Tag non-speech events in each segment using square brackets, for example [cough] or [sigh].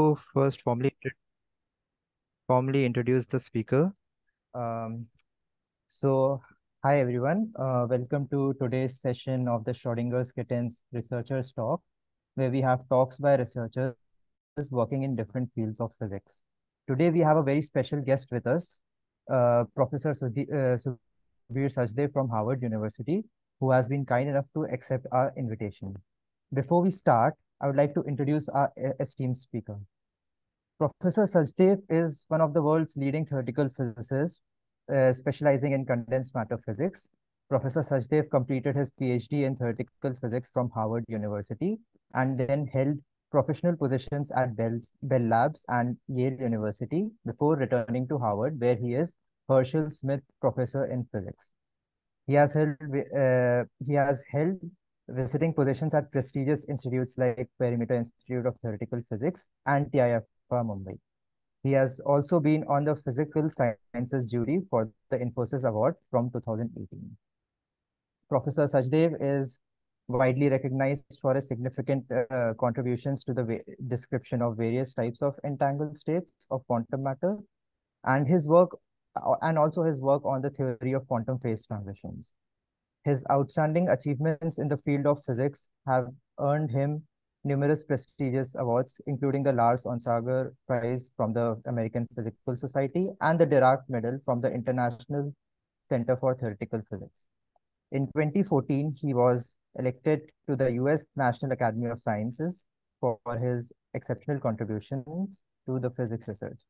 first formally formally introduce the speaker. Um, so, hi everyone. Uh, welcome to today's session of the Schrodinger's Kittens Researchers Talk, where we have talks by researchers working in different fields of physics. Today we have a very special guest with us, uh, Professor Sudhi uh, Sachdev from Harvard University, who has been kind enough to accept our invitation. Before we start, I would like to introduce our esteemed speaker. Professor Sachdev is one of the world's leading theoretical physicists, uh, specializing in condensed matter physics. Professor Sachdev completed his PhD in theoretical physics from Harvard University and then held professional positions at Bell's, Bell Labs and Yale University before returning to Harvard, where he is Herschel Smith Professor in Physics. He has held uh, he has held visiting positions at prestigious institutes like Perimeter Institute of Theoretical Physics and TIFR Mumbai. He has also been on the Physical Sciences jury for the Infosys Award from 2018. Professor Sachdev is widely recognized for his significant uh, contributions to the description of various types of entangled states of quantum matter and his work uh, and also his work on the theory of quantum phase transitions. His outstanding achievements in the field of physics have earned him numerous prestigious awards, including the Lars Onsager Prize from the American Physical Society and the Dirac Medal from the International Center for Theoretical Physics. In 2014, he was elected to the US National Academy of Sciences for his exceptional contributions to the physics research.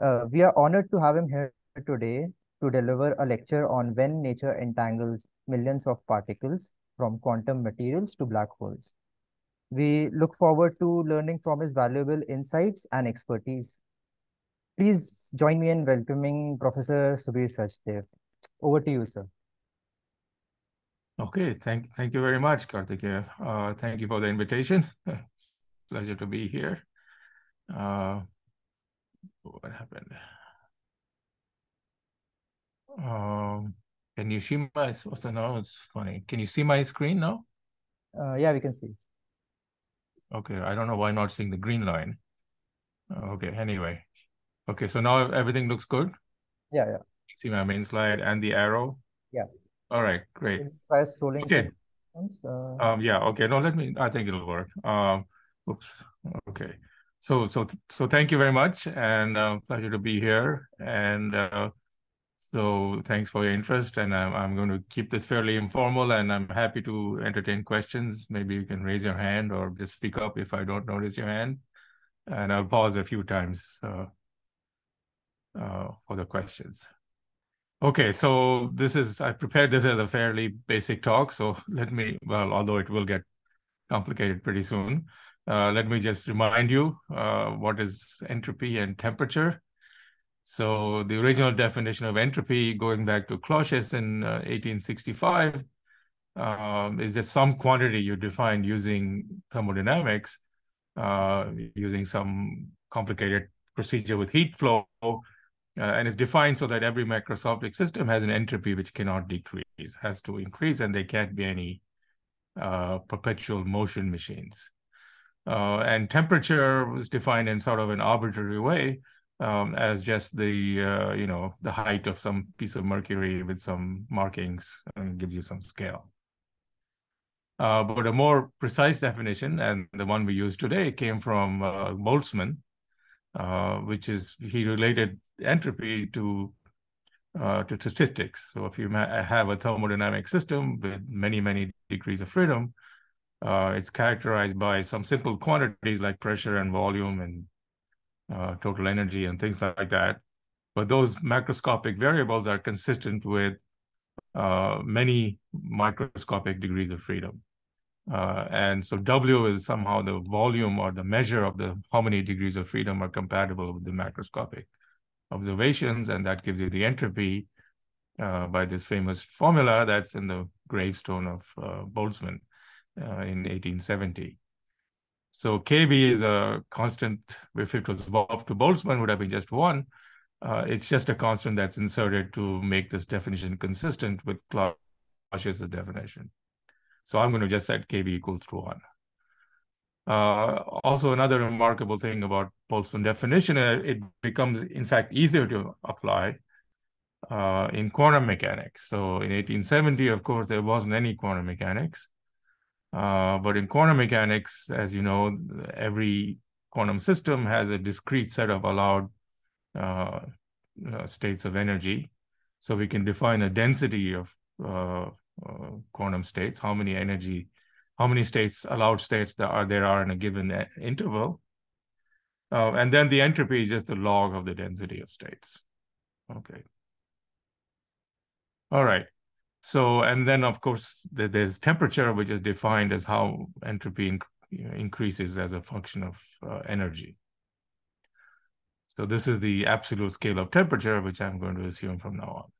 Uh, we are honored to have him here today to deliver a lecture on when nature entangles millions of particles from quantum materials to black holes. We look forward to learning from his valuable insights and expertise. Please join me in welcoming Professor Subir Sachdev. Over to you, sir. Okay, thank, thank you very much, Karthikeya. Uh, thank you for the invitation. [laughs] Pleasure to be here. Uh, what happened? Um, can you see my, the, no, it's funny. Can you see my screen now? Uh, yeah, we can see. Okay, I don't know why not seeing the green line. Okay, anyway. Okay, so now everything looks good? Yeah, yeah. See my main slide and the arrow? Yeah. All right, great. Try scrolling. Okay. Uh... Um, yeah, okay. No, let me, I think it'll work. Um, oops. Okay. So, so, so thank you very much and uh, pleasure to be here. And uh, so thanks for your interest, and I'm, I'm going to keep this fairly informal, and I'm happy to entertain questions. Maybe you can raise your hand or just speak up if I don't notice your hand, and I'll pause a few times uh, uh, for the questions. Okay, so this is, I prepared this as a fairly basic talk, so let me, well, although it will get complicated pretty soon, uh, let me just remind you uh, what is entropy and temperature. So the original definition of entropy, going back to Clausius in uh, 1865, um, is that some quantity you define using thermodynamics, uh, using some complicated procedure with heat flow, uh, and it's defined so that every macroscopic system has an entropy which cannot decrease, has to increase, and there can't be any uh, perpetual motion machines. Uh, and temperature was defined in sort of an arbitrary way, um, as just the uh, you know the height of some piece of mercury with some markings and gives you some scale. Uh, but a more precise definition, and the one we use today, came from uh, Boltzmann, uh, which is he related entropy to uh, to statistics. So if you have a thermodynamic system with many many degrees of freedom, uh, it's characterized by some simple quantities like pressure and volume and uh, total energy and things like that. But those macroscopic variables are consistent with uh, many microscopic degrees of freedom. Uh, and so W is somehow the volume or the measure of the how many degrees of freedom are compatible with the macroscopic observations, and that gives you the entropy uh, by this famous formula that's in the gravestone of uh, Boltzmann uh, in 1870. So KB is a constant, if it was evolved to Boltzmann, would have been just one. Uh, it's just a constant that's inserted to make this definition consistent with Clausius's definition. So I'm going to just set KB equals to one. Uh, also, another remarkable thing about Boltzmann definition, uh, it becomes, in fact, easier to apply uh, in quantum mechanics. So in 1870, of course, there wasn't any quantum mechanics. Uh, but in quantum mechanics, as you know, every quantum system has a discrete set of allowed uh, uh states of energy. So we can define a density of uh, quantum states, how many energy, how many states, allowed states that are there are in a given interval. and then the entropy is just the log of the density of states. Okay. All right. So, and then of course, there's temperature, which is defined as how entropy inc increases as a function of uh, energy. So this is the absolute scale of temperature, which I'm going to assume from now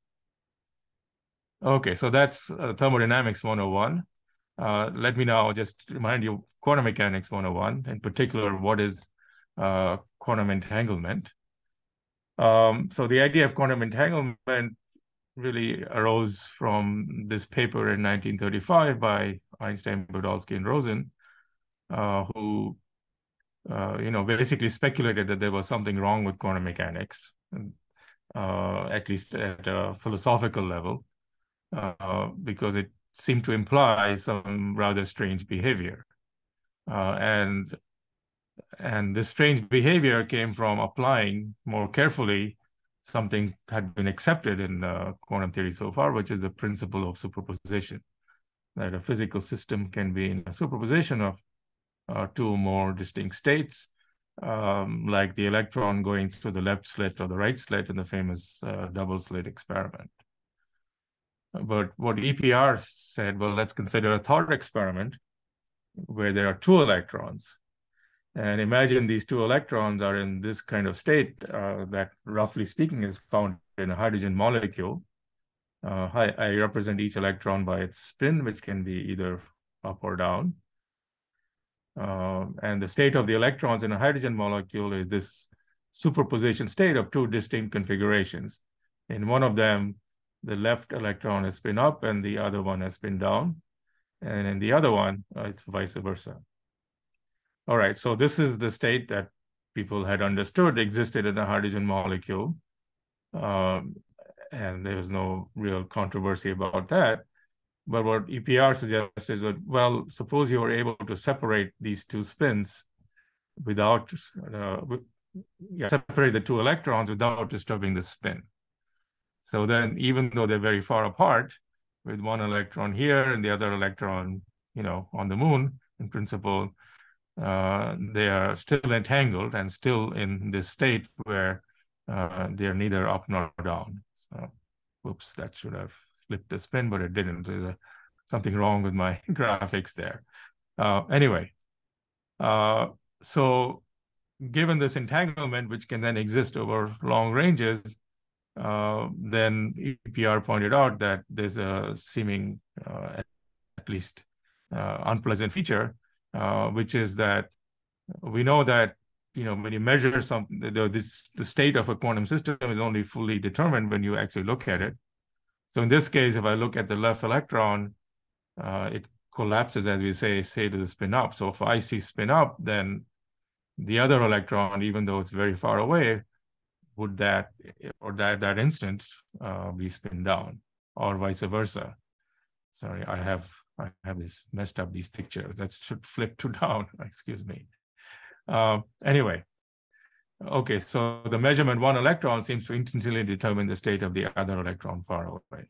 on. Okay, so that's uh, thermodynamics 101. Uh, let me now just remind you quantum mechanics 101, in particular, what is uh, quantum entanglement. Um, so the idea of quantum entanglement really arose from this paper in 1935 by Einstein, Podolsky, and Rosen, uh, who, uh, you know, basically speculated that there was something wrong with quantum mechanics, uh, at least at a philosophical level, uh, because it seemed to imply some rather strange behavior. Uh, and and this strange behavior came from applying more carefully something had been accepted in uh, quantum theory so far, which is the principle of superposition, that a physical system can be in a superposition of uh, two or more distinct states, um, like the electron going through the left slit or the right slit in the famous uh, double slit experiment. But what EPR said, well, let's consider a thought experiment where there are two electrons and imagine these two electrons are in this kind of state uh, that, roughly speaking, is found in a hydrogen molecule. Uh, I, I, represent each electron by its spin, which can be either up or down. Uh, and the state of the electrons in a hydrogen molecule is this superposition state of two distinct configurations. In one of them, the left electron has spin up and the other one has spin down. And in the other one, uh, it's vice versa. All right, so this is the state that people had understood existed in a hydrogen molecule. Um, and there was no real controversy about that. But what EPR suggests is that, well, suppose you were able to separate these two spins without, uh, yeah, separate the two electrons without disturbing the spin. So then, even though they're very far apart, with one electron here and the other electron, you know, on the moon, in principle, uh, they are still entangled and still in this state where uh, they're neither up nor down. So, whoops, that should have flipped the spin, but it didn't. There's a, something wrong with my [laughs] graphics there. Uh, anyway, uh, so given this entanglement, which can then exist over long ranges, uh, then EPR pointed out that there's a seeming, uh, at least unpleasant feature uh, which is that we know that you know when you measure some the, this the state of a quantum system is only fully determined when you actually look at it. So in this case, if I look at the left electron, uh, it collapses as we say say to the spin up. So if I see spin up, then the other electron, even though it's very far away, would that or that that instant uh, be spin down or vice versa. Sorry, I have I have this messed up these pictures. That should flip to [laughs] down. Excuse me. Uh, anyway, okay. So the measurement one electron seems to instantly determine the state of the other electron far away.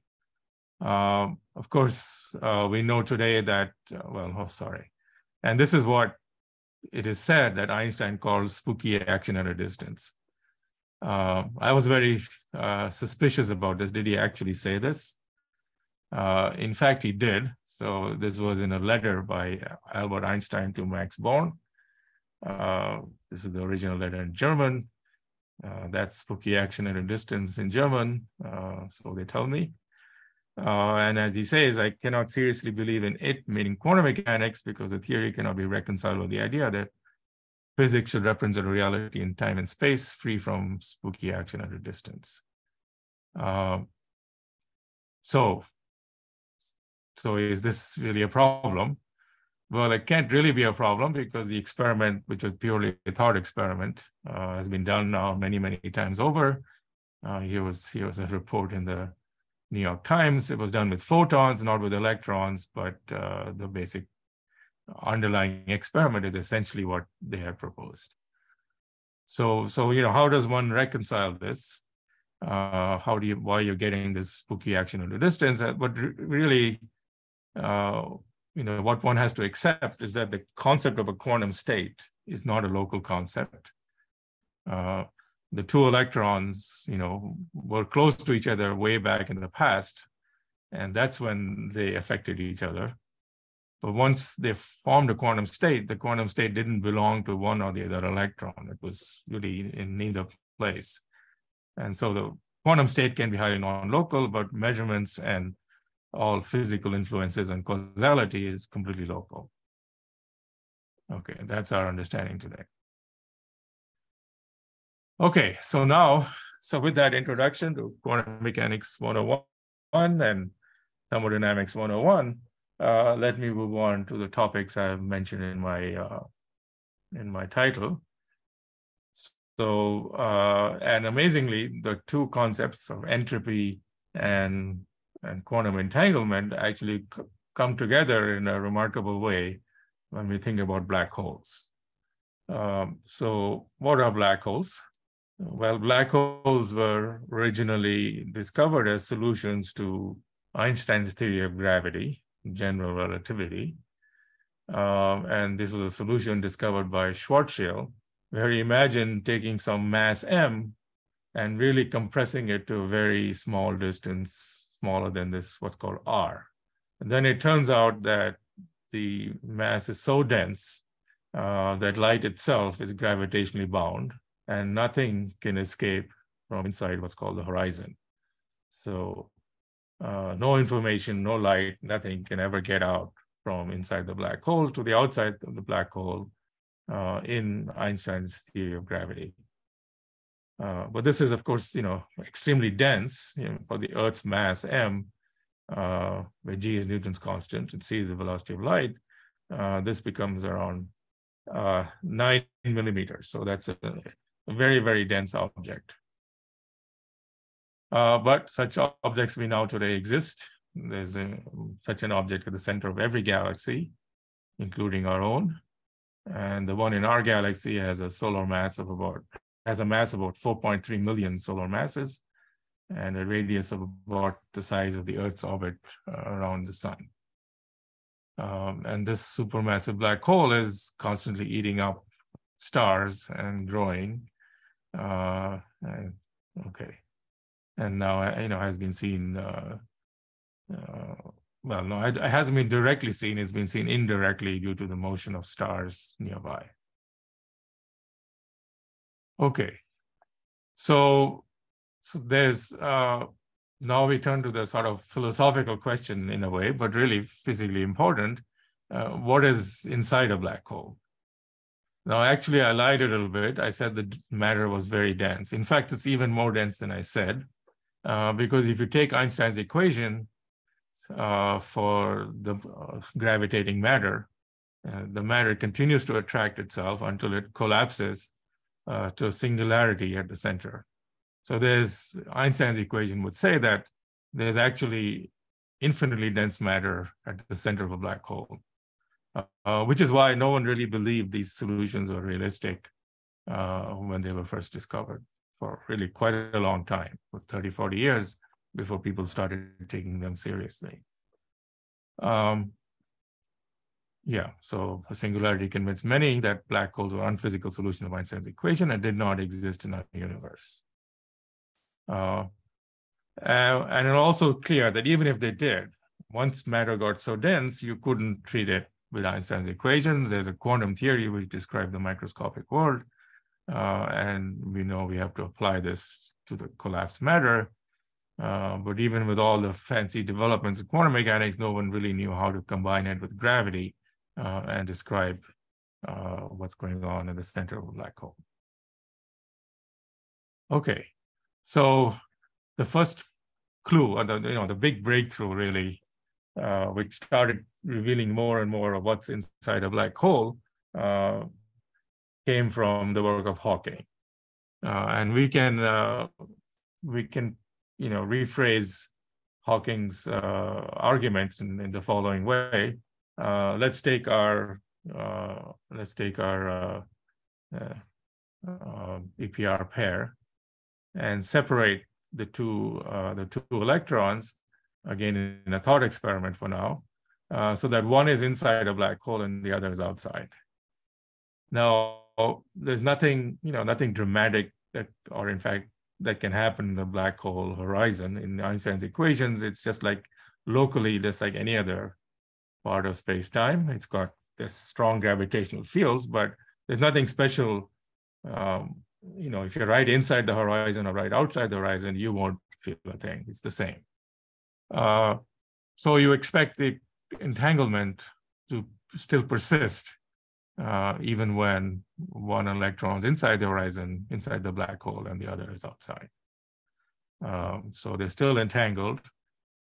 Um, of course, uh, we know today that uh, well, oh sorry, and this is what it is said that Einstein calls spooky action at a distance. Uh, I was very uh, suspicious about this. Did he actually say this? Uh, in fact, he did. So this was in a letter by Albert Einstein to Max Born. Uh, this is the original letter in German. Uh, that's spooky action at a distance in German. Uh, so they tell me. Uh, and as he says, I cannot seriously believe in it, meaning quantum mechanics, because the theory cannot be reconciled with the idea that physics should represent a reality in time and space free from spooky action at a distance. Uh, so so is this really a problem? well, it can't really be a problem because the experiment, which was purely a thought experiment, uh, has been done now many, many times over. Uh, here was here was a report in the New York Times. It was done with photons, not with electrons, but uh, the basic underlying experiment is essentially what they have proposed. So, so you know, how does one reconcile this? Uh, how do you why you're getting this spooky action into distance? Uh, but really, uh, you know, what one has to accept is that the concept of a quantum state is not a local concept. Uh, the two electrons, you know, were close to each other way back in the past, and that's when they affected each other. But once they formed a quantum state, the quantum state didn't belong to one or the other electron. It was really in neither place. And so the quantum state can be highly non-local, but measurements and all physical influences and causality is completely local. Okay, that's our understanding today. Okay, so now, so with that introduction to quantum mechanics 101 and thermodynamics 101, uh, let me move on to the topics I've mentioned in my uh, in my title. So, uh, and amazingly, the two concepts of entropy and and quantum entanglement actually come together in a remarkable way when we think about black holes. Um, so, what are black holes? Well, black holes were originally discovered as solutions to Einstein's theory of gravity, general relativity. Um, and this was a solution discovered by Schwarzschild, where he imagined taking some mass m and really compressing it to a very small distance, smaller than this, what's called r. And then it turns out that the mass is so dense uh, that light itself is gravitationally bound and nothing can escape from inside what's called the horizon. So uh, no information, no light, nothing can ever get out from inside the black hole to the outside of the black hole uh, in Einstein's theory of gravity. Uh, but this is, of course, you know, extremely dense you know, for the Earth's mass m, uh, where g is Newton's constant and c is the velocity of light. Uh, this becomes around uh, nine millimeters. So that's a, a very, very dense object. Uh, but such objects we know today exist. There's a, such an object at the center of every galaxy, including our own. And the one in our galaxy has a solar mass of about, has a mass of about 4.3 million solar masses and a radius of about the size of the Earth's orbit uh, around the sun. Um, and this supermassive black hole is constantly eating up stars and growing. Uh, and, okay and now you know has been seen. Uh, uh, well, no, it, hasn't been directly seen. It's been seen indirectly due to the motion of stars nearby. Okay, so so there's uh, now we turn to the sort of philosophical question in a way, but really physically important. Uh, what is inside a black hole? Now, actually, I lied a little bit. I said the matter was very dense. In fact, it's even more dense than I said. Uh, because if you take Einstein's equation uh, for the uh, gravitating matter, uh, the matter continues to attract itself until it collapses uh, to singularity at the center. So there's Einstein's equation would say that there's actually infinitely dense matter at the center of a black hole, which is why no one really believed these solutions were realistic when they were first discovered for really quite a long time, for 30, 40 years before people started taking them seriously. Um, yeah, so the singularity convinced many that black holes were unphysical solution of Einstein's equation and did not exist in our universe. Uh, and it's also clear that even if they did, once matter got so dense, you couldn't treat it with Einstein's equations. There's a quantum theory which describes the microscopic world. Uh, and we know we have to apply this to the collapsed matter. Uh, but even with all the fancy developments in quantum mechanics, no one really knew how to combine it with gravity uh, and describe uh, what's going on in the center of a black hole. Okay, so the first clue, or the you know the big breakthrough really uh, which started revealing more and more of what's inside a black hole, uh, came from the work of Hawking. Uh, and we can uh, we can you know rephrase Hawking's arguments in, in, the following way. Uh, let's take our let's take our EPR pair and separate the two the two electrons again in a thought experiment for now, uh, so that one is inside a black hole and the other is outside. Now, there's nothing, you know, nothing dramatic that, or in fact, that can happen in the black hole horizon in Einstein's equations. It's just like locally, just like any other part of space-time. It's got this strong gravitational fields, but there's nothing special. Um, you know, if you're right inside the horizon or right outside the horizon, you won't feel a thing. It's the same. Uh, so you expect the entanglement to still persist uh, even when one electron is inside the horizon, inside the black hole, and the other is outside. Um, so they're still entangled.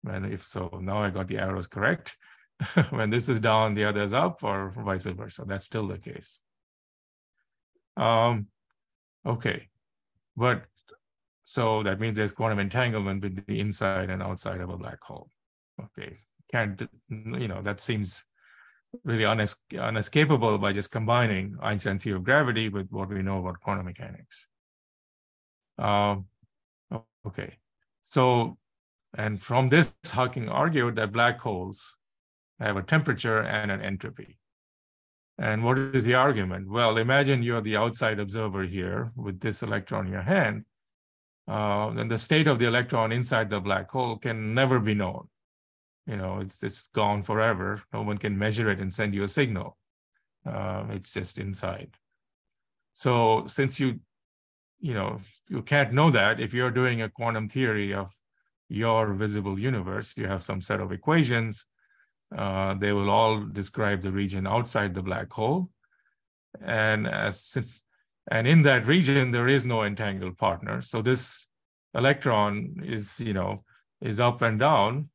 And if so, now I got the arrows correct. [laughs] when this is down, the other is up, or vice versa. That's still the case. Um, okay, but so that means there's quantum entanglement with the inside and outside of a black hole. Okay, can't, you know, that seems really unes unescapable by just combining Einstein's theory of gravity with what we know about quantum mechanics. Um, okay, so, and from this, Hawking argued that black holes have a temperature and an entropy. And what is the argument? Well, imagine you're the outside observer here with this electron in your hand uh, then the state of the electron inside the black hole can never be known. You know, it's just gone forever. No one can measure it and send you a signal. Uh, it's just inside. So since you, you know, you can't know that if you're doing a quantum theory of your visible universe, you have some set of equations. Uh, they will all describe the region outside the black hole. And as since and in that region, there is no entangled partner. So this electron is, you know, is up and down.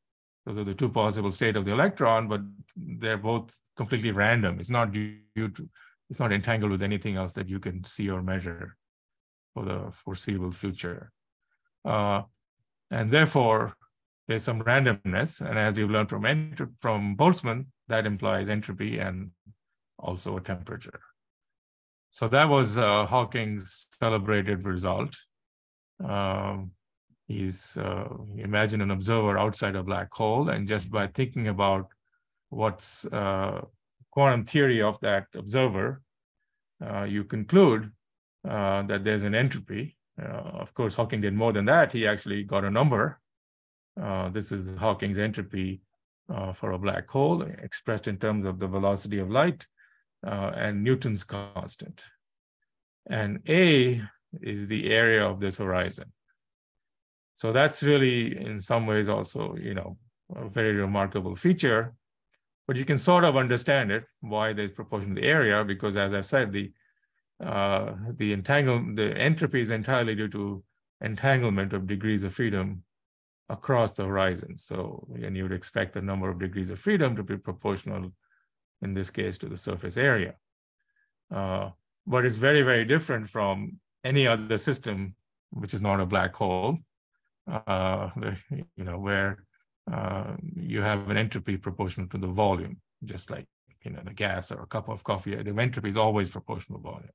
Those are the two possible state of the electron, but they're both completely random. It's not due to, it's not entangled with anything else that you can see or measure for the foreseeable future. Uh, and therefore, there's some randomness. And as we've learned from, from Boltzmann, that implies entropy and also a temperature. So that was uh, Hawking's celebrated result. Um, he's uh, imagine an observer outside a black hole, and just by thinking about what's uh, quantum theory of that observer, uh, you conclude uh, that there's an entropy. Uh, of course, Hawking did more than that. He actually got a number. This is Hawking's entropy for a black hole, expressed in terms of the velocity of light uh, and Newton's constant. And A is the area of this horizon. So that's really, in some ways, also, you know, a very remarkable feature. But you can sort of understand it why there's proportion the area, because as I've said, the uh, the entangle the entropy is entirely due to entanglement of degrees of freedom across the horizon. So, and you would expect the number of degrees of freedom to be proportional in this case to the surface area. Uh, but it's very, very different from any other system, which is not a black hole, uh, you know, where uh, you have an entropy proportional to the volume, just like you know the gas or a cup of coffee. The entropy is always proportional to volume.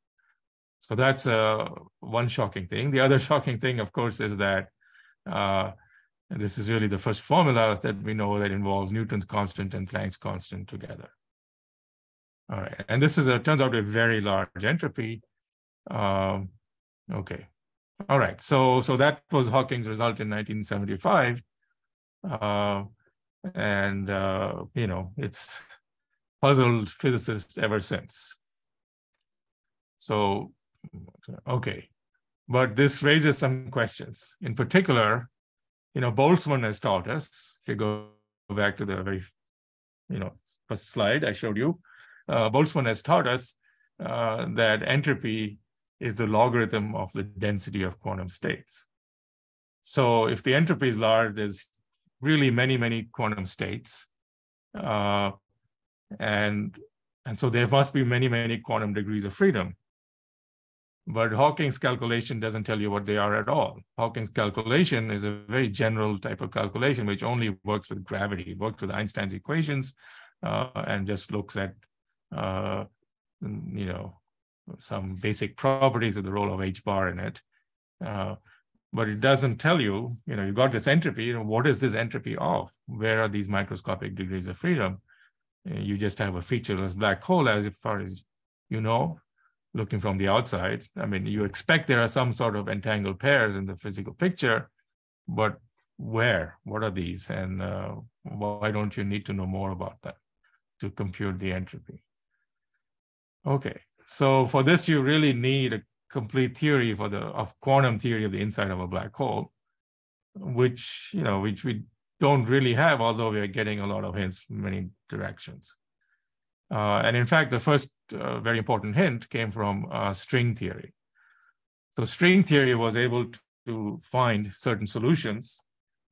So that's uh, one shocking thing. The other [laughs] shocking thing, of course, is that uh, this is really the first formula that we know that involves Newton's constant and Planck's constant together. All right, and this is a turns out a very large entropy. Um, okay, all right. So so that was Hawking's result in 1975, uh, and uh, you know it's puzzled physicists ever since. So okay, but this raises some questions. In particular, you know, Boltzmann has taught us. If you go back to the very, you know, first slide I showed you, uh, Boltzmann has taught us uh, that entropy is the logarithm of the density of quantum states. So if the entropy is large, there's really many, many quantum states. Uh, and, and so there must be many, many quantum degrees of freedom. But Hawking's calculation doesn't tell you what they are at all. Hawking's calculation is a very general type of calculation, which only works with gravity, it works with Einstein's equations, uh, and just looks at, uh, you know, some basic properties of the role of H bar in it. Uh, but it doesn't tell you, you know, you got this entropy, you know, what is this entropy of? Where are these microscopic degrees of freedom? You just have a featureless black hole as far as you know, looking from the outside. I mean, you expect there are some sort of entangled pairs in the physical picture, but where? What are these? And uh, why don't you need to know more about them to compute the entropy? Okay, so for this, you really need a complete theory for the of quantum theory of the inside of a black hole, which you know, which we don't really have, although we are getting a lot of hints from many directions. Uh, and in fact, the first uh, very important hint came from uh, string theory. So string theory was able to find certain solutions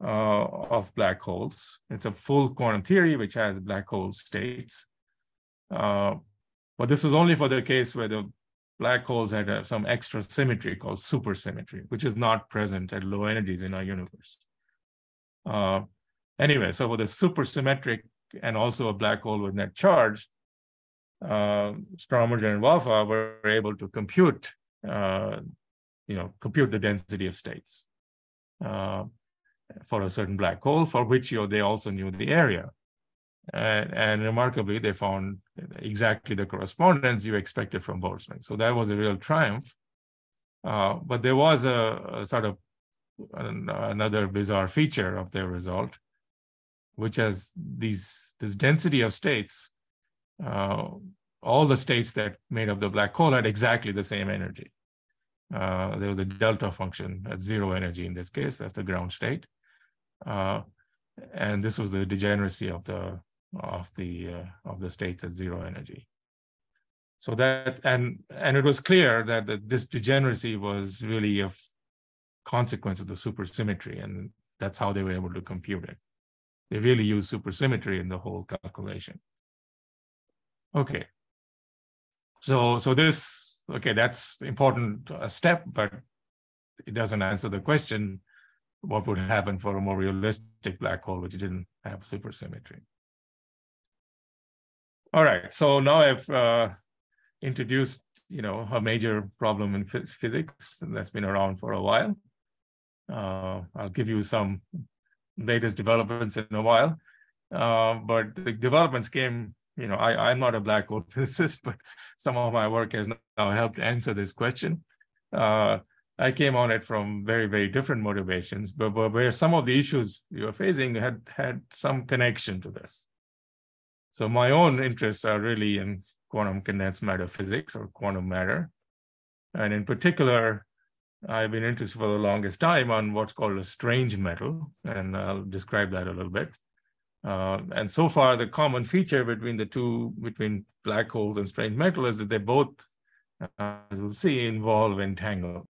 uh, of black holes. It's a full quantum theory which has black hole states. Uh, but this was only for the case where the black holes had uh, some extra symmetry called supersymmetry, which is not present at low energies in our universe. anyway, so with a supersymmetric and also a black hole with net charge, uh, and Vafa were able to compute, uh, you know, compute the density of states uh, for a certain black hole, for which you know, they also knew the area. And, and, remarkably, they found exactly the correspondence you expected from Boltzmann. So that was a real triumph. Uh, but there was a, a sort of an, another bizarre feature of their result, which is these this density of states uh, all the states that made up the black hole had exactly the same energy. Uh, there was a delta function at zero energy in this case, that's the ground state. Uh, and this was the degeneracy of the of the uh, of the states at zero energy. So that and and it was clear that the, this degeneracy was really a consequence of the supersymmetry, and that's how they were able to compute it. They really used supersymmetry in the whole calculation. Okay. So, so this, okay, that's important uh, step, but it doesn't answer the question, what would happen for a more realistic black hole, which didn't have supersymmetry. All right, so now I've uh, introduced, you know, a major problem in physics that's been around for a while. Uh, I'll give you some latest developments in a while, uh, but the developments came you know, I, I'm not a black hole [laughs] physicist, but some of my work has now helped answer this question. Uh, I came on it from very, very different motivations, but, but where some of the issues you're facing had had some connection to this. So my own interests are really in quantum condensed matter physics or quantum matter. And in particular, I've been interested for the longest time on what's called a strange metal, and I'll describe that a little bit. Uh, and so far, the common feature between the two, between black holes and strange metal, is that they both, uh, as we'll see, involve entanglement.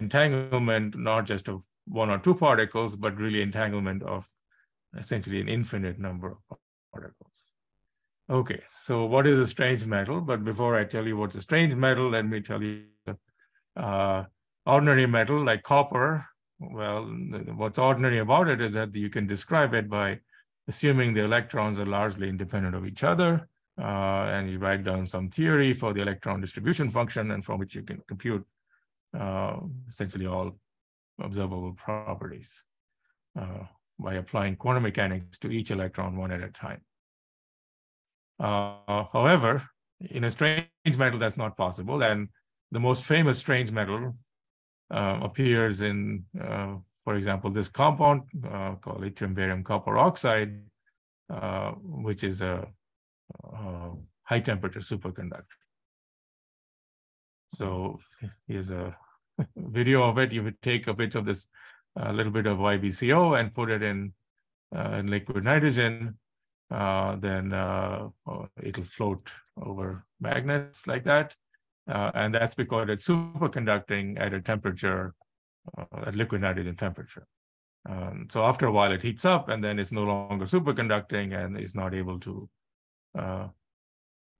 Entanglement not just of one or two particles, but really entanglement of essentially an infinite number of particles. Okay, so what is a strange metal? But before I tell you what's a strange metal, let me tell you uh, ordinary metal like copper well, what's ordinary about it is that you can describe it by assuming the electrons are largely independent of each other, uh, and you write down some theory for the electron distribution function, and from which you can compute uh, essentially all observable properties uh, by applying quantum mechanics to each electron one at a time. Uh, however, in a strange metal, that's not possible, and the most famous strange metal uh, appears in, uh, for example, this compound uh, called yttrium barium copper oxide, which is a, a high temperature superconductor. So here's a [laughs] video of it. You would take a bit of this, a little bit of YBCO and put it in, uh, in liquid nitrogen. Uh, then uh, it'll float over magnets like that. Uh, and that's because it's superconducting at a temperature, uh, at liquid nitrogen temperature. Um, so after a while, it heats up and then it's no longer superconducting and is not able to uh,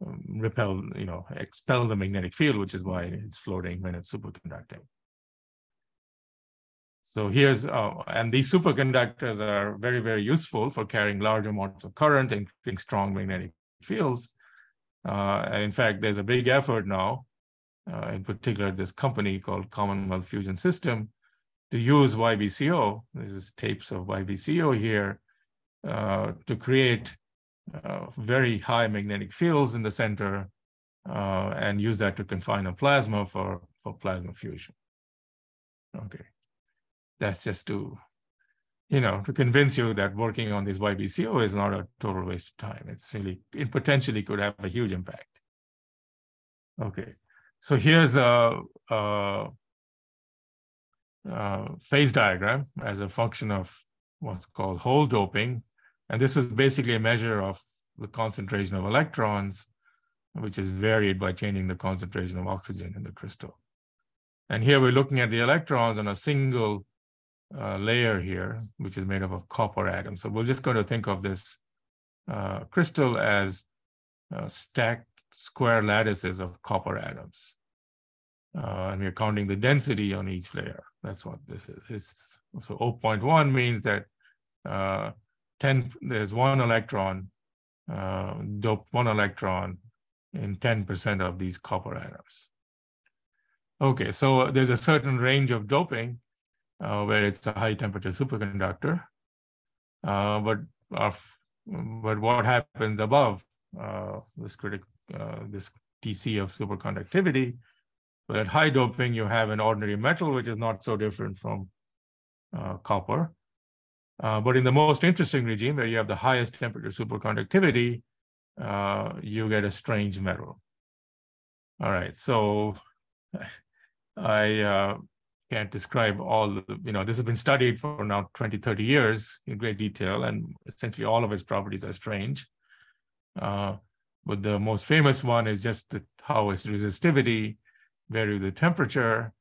um, repel, you know, expel the magnetic field, which is why it's floating when it's superconducting. So here's, uh, and these superconductors are very, very useful for carrying large amounts of current and creating strong magnetic fields. Uh, in fact, there's a big effort now, uh, in particular, this company called Commonwealth Fusion System, to use YBCO. This is tapes of YBCO here uh, to create uh, very high magnetic fields in the center uh, and use that to confine a plasma for, for plasma fusion. Okay, that's just to, you know, to convince you that working on this YBCO is not a total waste of time. It's really, it potentially could have a huge impact. Okay, so here's a, a, a phase diagram as a function of what's called hole doping and this is basically a measure of the concentration of electrons, which is varied by changing the concentration of oxygen in the crystal. And here we're looking at the electrons on a single uh, layer here, which is made up of copper atoms. So we're just going to think of this uh, crystal as uh, stacked square lattices of copper atoms. Uh, and we're counting the density on each layer. That's what this is. It's, so 0.1 means that uh, 10, there's one electron, uh, one electron in 10% of these copper atoms. Okay, so there's a certain range of doping uh, where it's a high temperature superconductor. Uh, but, but what happens above uh, this critical, this TC of superconductivity? But at high doping, you have an ordinary metal, which is not so different from uh, copper. Uh, but in the most interesting regime, where you have the highest temperature superconductivity, uh, you get a strange metal. All right, so [laughs] I uh, can't describe all the, you know, this has been studied for now 20, 30 years in great detail, and essentially all of its properties are strange. Uh, but the most famous one is just the, how its resistivity varies with temperature.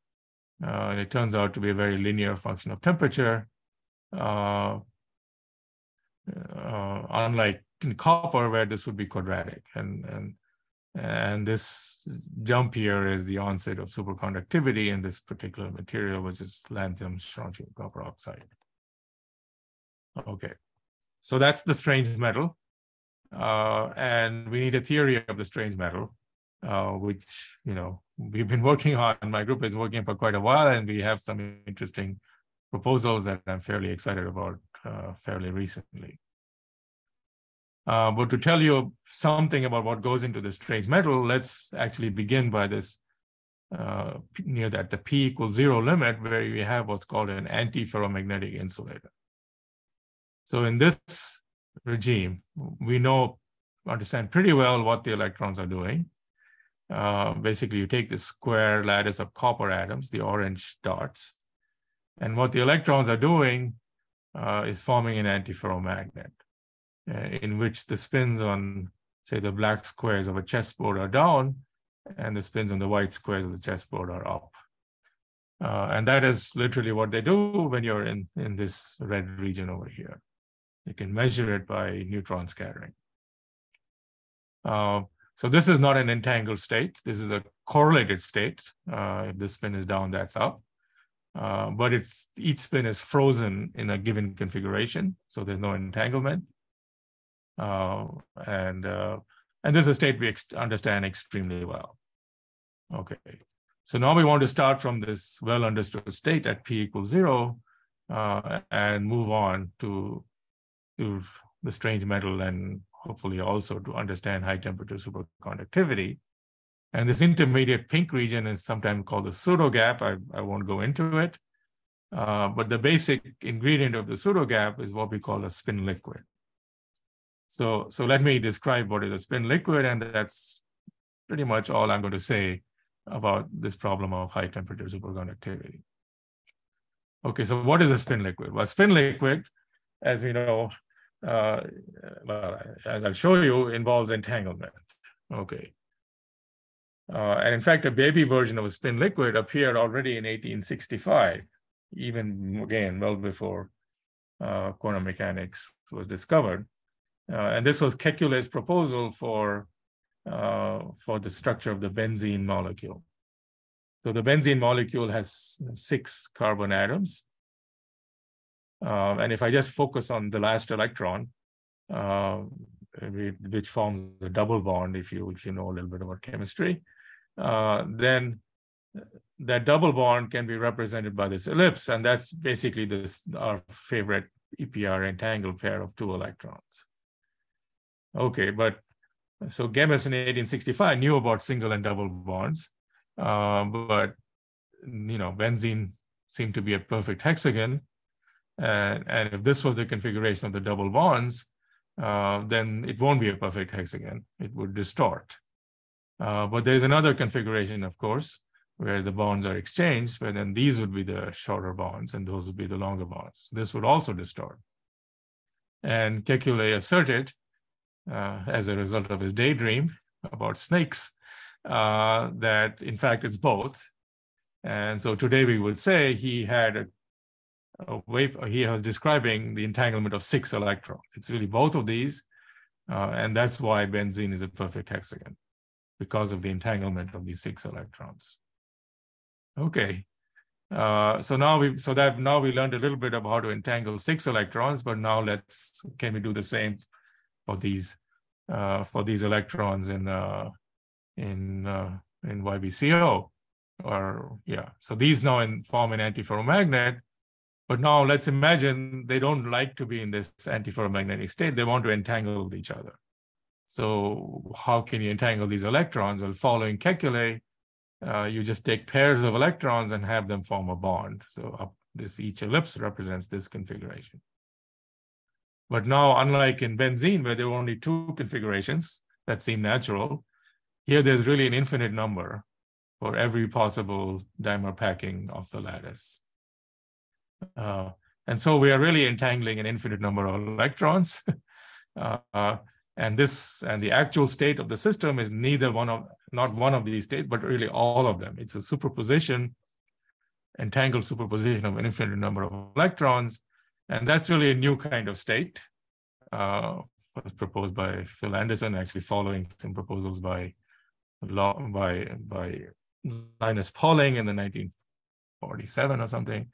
Uh, and it turns out to be a very linear function of temperature. Uh, uh, unlike in copper where this would be quadratic and and and this jump here is the onset of superconductivity in this particular material which is lanthanum strontium copper oxide okay so that's the strange metal uh, and we need a theory of the strange metal uh, which you know we've been [laughs] working on my group is working for quite a while and we have some interesting proposals that i'm fairly excited about uh, fairly recently. Uh, but to tell you something about what goes into this strange metal, let's actually begin by this uh, near that the P equals zero limit, where we have what's called an antiferromagnetic insulator. So in this regime, we know, understand pretty well what the electrons are doing. Uh, basically, you take the square lattice of copper atoms, the orange dots, and what the electrons are doing uh, is forming an antiferromagnet uh, in which the spins on, say, the black squares of a chessboard are down and the spins on the white squares of the chessboard are up. Uh, and that is literally what they do when you're in, in this red region over here. You can measure it by neutron scattering. Uh, so this is not an entangled state. This is a correlated state. Uh, if the spin is down, that's up. Uh, but it's each spin is frozen in a given configuration, so there's no entanglement. Uh, and uh, and this is a state we ex understand extremely well. Okay, so now we want to start from this well understood state at p equals zero uh, and move on to to the strange metal and hopefully also to understand high temperature superconductivity. And this intermediate pink region is sometimes called the pseudo gap. I, I won't go into it. Uh, but the basic ingredient of the pseudo gap is what we call a spin liquid. So, so let me describe what is a spin liquid, and that's pretty much all I'm going to say about this problem of high temperature superconductivity. Okay, so what is a spin liquid? Well, spin liquid, as you know, uh, well, as I'll show you, involves entanglement. Okay, uh, and in fact, a baby version of a spin liquid appeared already in 1865, even again, well before uh, quantum mechanics was discovered. Uh, and this was Kekule's proposal for, uh, for the structure of the benzene molecule. So the benzene molecule has six carbon atoms. Uh, and if I just focus on the last electron, uh, which forms a double bond, if you if you know a little bit about chemistry, uh, then that double bond can be represented by this ellipse, and that's basically this our favorite EPR entangled pair of two electrons. Okay, but so Gemmes in 1865 knew about single and double bonds, uh, but you know benzene seemed to be a perfect hexagon, and, and if this was the configuration of the double bonds, uh, then it won't be a perfect hexagon. It would distort. Uh, but there's another configuration, of course, where the bonds are exchanged, where then these would be the shorter bonds and those would be the longer bonds. This would also distort. And Kekule asserted, uh, as a result of his daydream about snakes, uh, that in fact it's both. And so today we would say he had a, a wave, he was describing the entanglement of six electrons. It's really both of these. Uh, and that's why benzene is a perfect hexagon because of the entanglement of these six electrons. Okay. Uh, so now we so that now we learned a little bit about how to entangle six electrons, but now let's can we do the same for these uh, for these electrons in uh, in uh, in YBCO or yeah. So these now in, form an antiferromagnet, but now let's imagine they don't like to be in this antiferromagnetic state. They want to entangle with each other. So how can you entangle these electrons? Well, following Kekule, uh, you just take pairs of electrons and have them form a bond. So up this each ellipse represents this configuration. But now, unlike in benzene, where there were only two configurations that seem natural, here there's really an infinite number for every possible dimer packing of the lattice. Uh, and so we are really entangling an infinite number of electrons. [laughs] uh, and this and the actual state of the system is neither one of not one of these states but really all of them. It's a superposition entangled superposition of an infinite number of electrons. And that's really a new kind of state uh, was proposed by phil anderson actually following some proposals by law by by linus pauling in the 1947 or something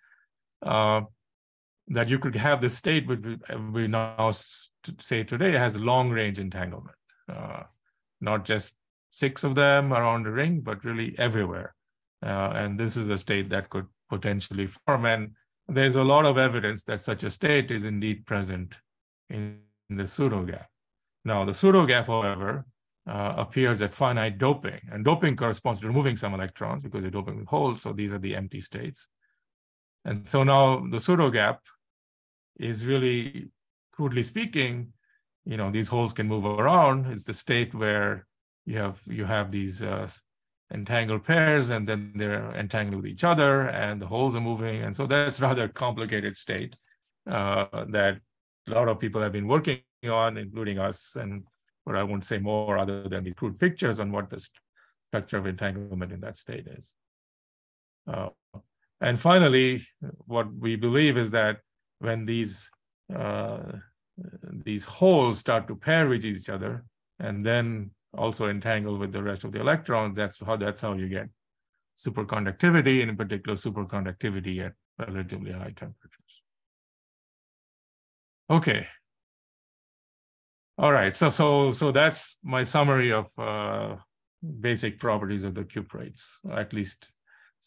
uh, that you could have this state which we now say today has long range entanglement, uh, not just six of them around the ring, but really everywhere. Uh, and this is a state that could potentially form. And there's a lot of evidence that such a state is indeed present in, in the pseudo gap. Now, the pseudo gap, however, uh, appears at finite doping. And doping corresponds to removing some electrons because you're doping with holes. So these are the empty states. And so now the pseudo gap is really, crudely speaking, you know, these holes can move around. It's the state where you have you have these uh, entangled pairs, and then they're entangled with each other, and the holes are moving, and so that's [laughs] rather complicated state uh, that a lot of people have been working on, including us. And but I won't say more other than these crude pictures on what the structure of entanglement in that state is. Uh, and finally, what we believe is that when these uh, these holes start to pair with each other and then also entangle with the rest of the electrons, that's how that's how you get superconductivity, and in particular superconductivity at relatively high temperatures. Okay. All right, so so so that's my summary of uh, basic properties of the cuprates, at least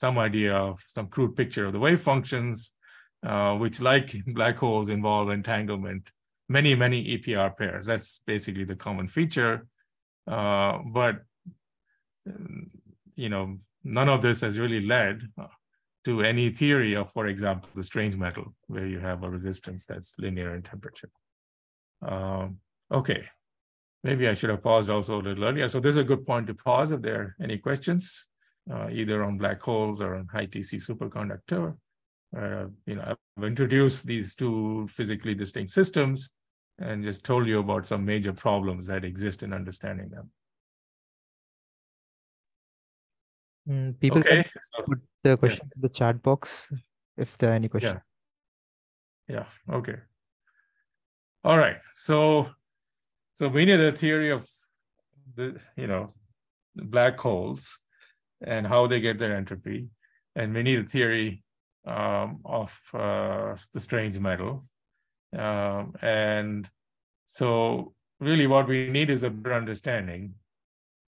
some idea of some crude picture of the wave functions, uh, which like black holes involve entanglement, many, many EPR pairs. That's basically the common feature. Uh, but, you know, none of this has really led to any theory of, for example, the strange metal, where you have a resistance that's linear in temperature. Um, okay, maybe I should have paused also a little earlier. So this is a good point to pause if there are any questions, uh, either on black holes or on high TC superconductor uh, you know, I've introduced these two physically distinct systems and just told you about some major problems that exist in understanding them. Mm, people okay. can so, put the questions yeah. in the chat box if there are any questions. Yeah. Yeah. Okay. All right, so so we need a theory of the you know black holes and how they get their entropy, and we need a theory um, of uh, the strange metal, um, and so really what we need is a better understanding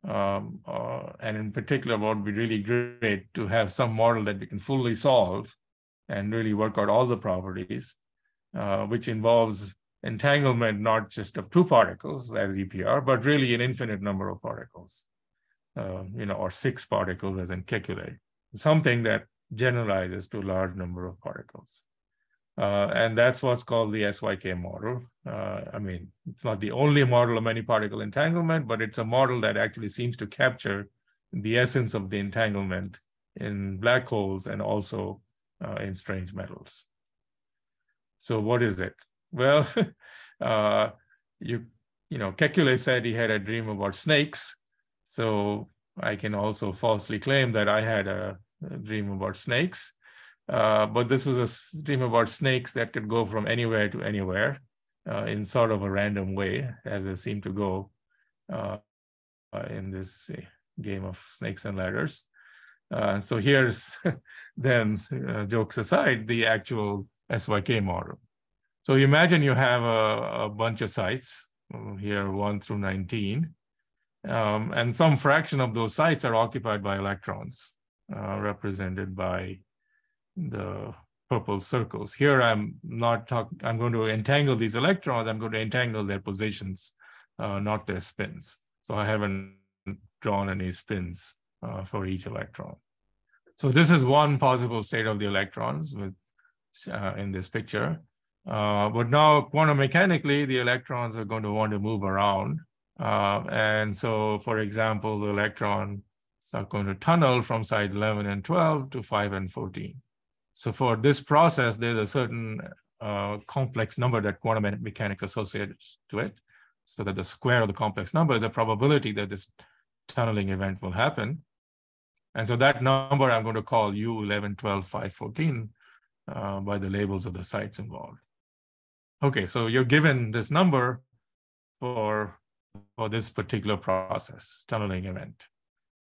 um, uh, and in particular, what would be really great to have some model that we can fully solve and really work out all the properties, uh, which involves entanglement not just of two particles as EPR, but really an infinite number of particles, uh, you know, or six particles as in Kekule, something that generalizes to a large number of particles. Uh, and that's what's called the SYK model. Uh, I mean, it's not the only model of many particle entanglement, but it's a model that actually seems to capture the essence of the entanglement in black holes and also uh, in strange metals. So what is it? Well, [laughs] uh, you you know, Kekule said he had a dream about snakes. So I can also falsely claim that I had a, a dream about snakes. Uh, but this was a dream about snakes that could go from anywhere to anywhere uh, in sort of a random way, as they seem to go uh, uh in this uh, game of snakes and ladders. so here's [laughs] then, jokes aside, the actual SYK model. So imagine you have a, a bunch of sites here, 1 through 19, um, and some fraction of those sites are occupied by electrons, represented by the purple circles. Here I'm not talking, I'm going to entangle these electrons, I'm going to entangle their positions, uh, not their spins. So I haven't drawn any spins uh, for each electron. So this is one possible state of the electrons with, uh, in this picture. Uh, but now quantum mechanically, the electrons are going to want to move around. Uh, and so, for example, the electrons are going to tunnel from site 11 and 12 to 5 and 14. So for this process, there's a certain uh, complex number that quantum mechanics associates to it. So that the square of the complex number is the probability that this tunneling event will happen. And so that number I'm going to call U 11, 12, 5, 14 uh, by the labels of the sites involved. Okay, so you're given this number for, for this particular process, tunneling event.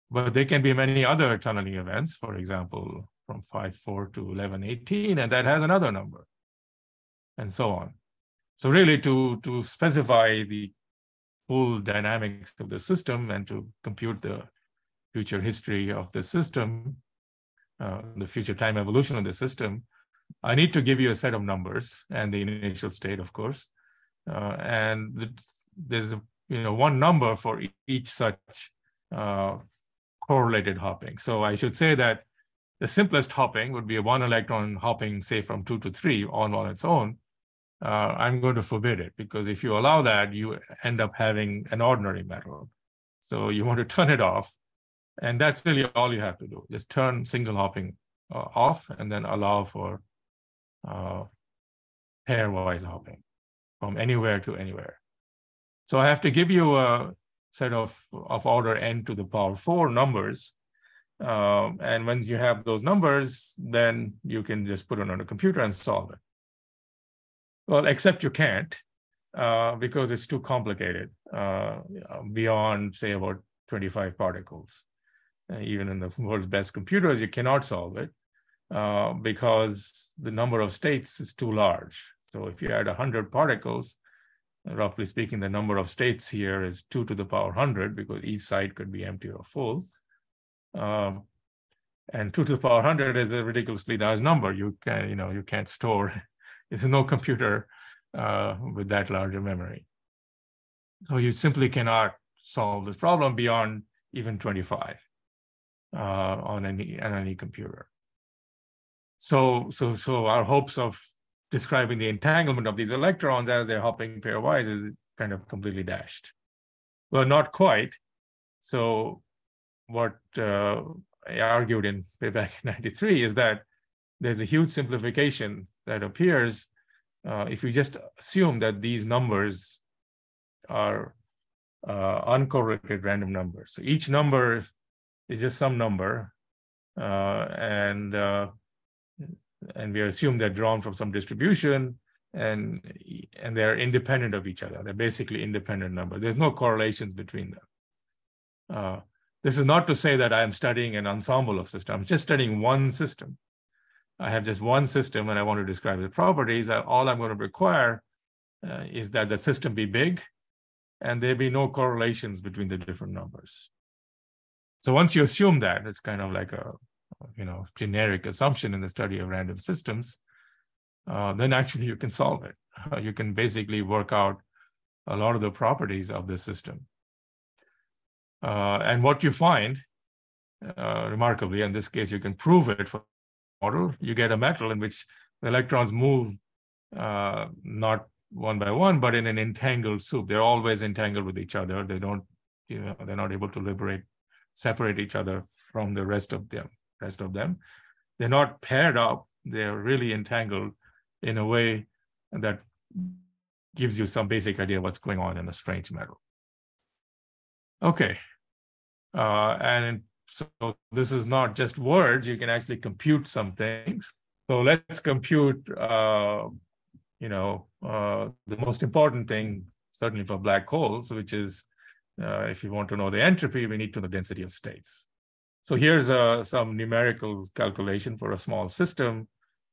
But there can be many other tunneling events, for example, from 5.4 to 11.18, and that has another number, and so on. So really to, to specify the full dynamics of the system and to compute the future history of the system, uh, the future time evolution of the system, I need to give you a set of numbers and the initial state, of course. Uh, and the, there's you know one number for each such uh, correlated hopping. So I should say that the simplest hopping would be a one electron hopping, say, from two to three all on its own. Uh, I'm going to forbid it because if you allow that, you end up having an ordinary metal. So you want to turn it off. And that's really all you have to do. Just turn single hopping uh, off and then allow for uh, pairwise hopping from anywhere to anywhere. So I have to give you a set of, of order n to the power four numbers um, and when you have those numbers, then you can just put it on a computer and solve it. Well, except you can't uh, because it's too complicated uh, beyond, say, about 25 particles. Uh, even in the world's best computers, you cannot solve it uh, because the number of states is too large. So if you add 100 particles, roughly speaking, the number of states here is 2 to the power 100 because each side could be empty or full. Um, and two to the power 100 is a ridiculously large number. You can, you know, you can't store. [laughs] There's no computer uh, with that large a memory. So you simply cannot solve this problem beyond even 25 uh, on any on any computer. So so so our hopes of describing the entanglement of these electrons as they're hopping pairwise is kind of completely dashed. Well, not quite. So what uh, I argued in way back in 93 is that there's a huge simplification that appears uh, if you just assume that these numbers are uh, uncorrelated random numbers. So each number is just some number, uh, and uh, and we assume they're drawn from some distribution, and and they're independent of each other. They're basically independent numbers. There's no correlations between them. Uh, this is not to say that I am studying an ensemble of systems. I'm just studying one system. I have just one system and I want to describe the properties. All I'm going to require uh, is that the system be big and there be no correlations between the different numbers. So once you assume that, it's kind of like a you know generic assumption in the study of random systems, uh, then actually you can solve it. Uh, you can basically work out a lot of the properties of the system. Uh, and what you find, uh, remarkably, in this case, you can prove it for model. You get a metal in which the electrons move uh, not one by one, but in an entangled soup. They're always entangled with each other. They don't, you know, they're not able to liberate, separate each other from the rest of them. Rest of them, they're not paired up. They're really entangled in a way that gives you some basic idea what's going on in a strange metal. Okay, uh, and so this is not just words. You can actually compute some things. So let's compute uh, you know, uh, the most important thing, certainly for black holes, which is uh, if you want to know the entropy, we need to know the density of states. So here's uh, some numerical calculation for a small system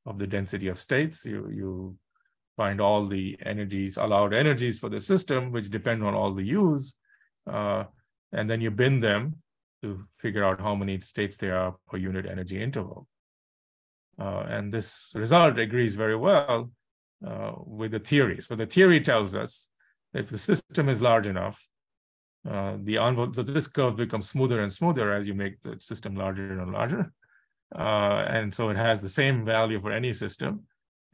of the density of states. You, you find all the energies, allowed energies for the system, which depend on all the U's, uh, and then you bin them to figure out how many states there are per unit energy interval. Uh, and this result agrees very well uh, with the theory. So the theory tells us if the system is large enough, uh, the envelope, so this curve becomes smoother and smoother as you make the system larger and larger. Uh, and so it has the same value for any system.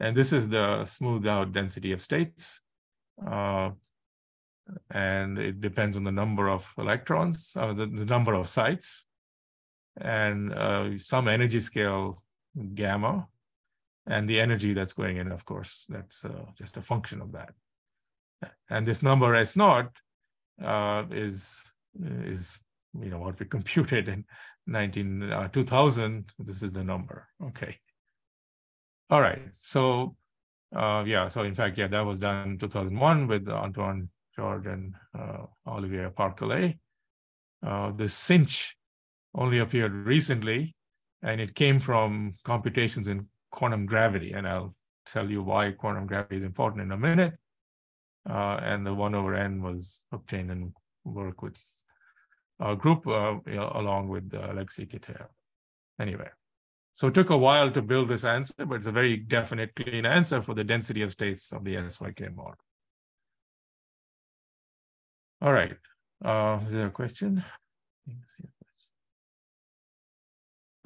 And this is the smoothed out density of states. Uh, and it depends on the number of electrons, uh, the, the, number of sites, and uh, some energy scale gamma, and the energy that's going in, of course, that's uh, just a function of that. And this number S naught uh, is is you know what we computed in 19 uh, 2000. This is the number. Okay. All right. So uh, yeah. So in fact, yeah, that was done in 2001 with Antoine Georges and uh, Olivier Parcollet. Uh, the sinh only appeared recently, and it came from computations in quantum gravity, and I'll tell you why quantum gravity is important in a minute. Uh, and the one over n was obtained in work with a group uh, you know, along with uh, Alexei. Anyway, so it took a while to build this answer, but it's a very definite, clean answer for the density of states of the SYK model. All right, uh, is there a question?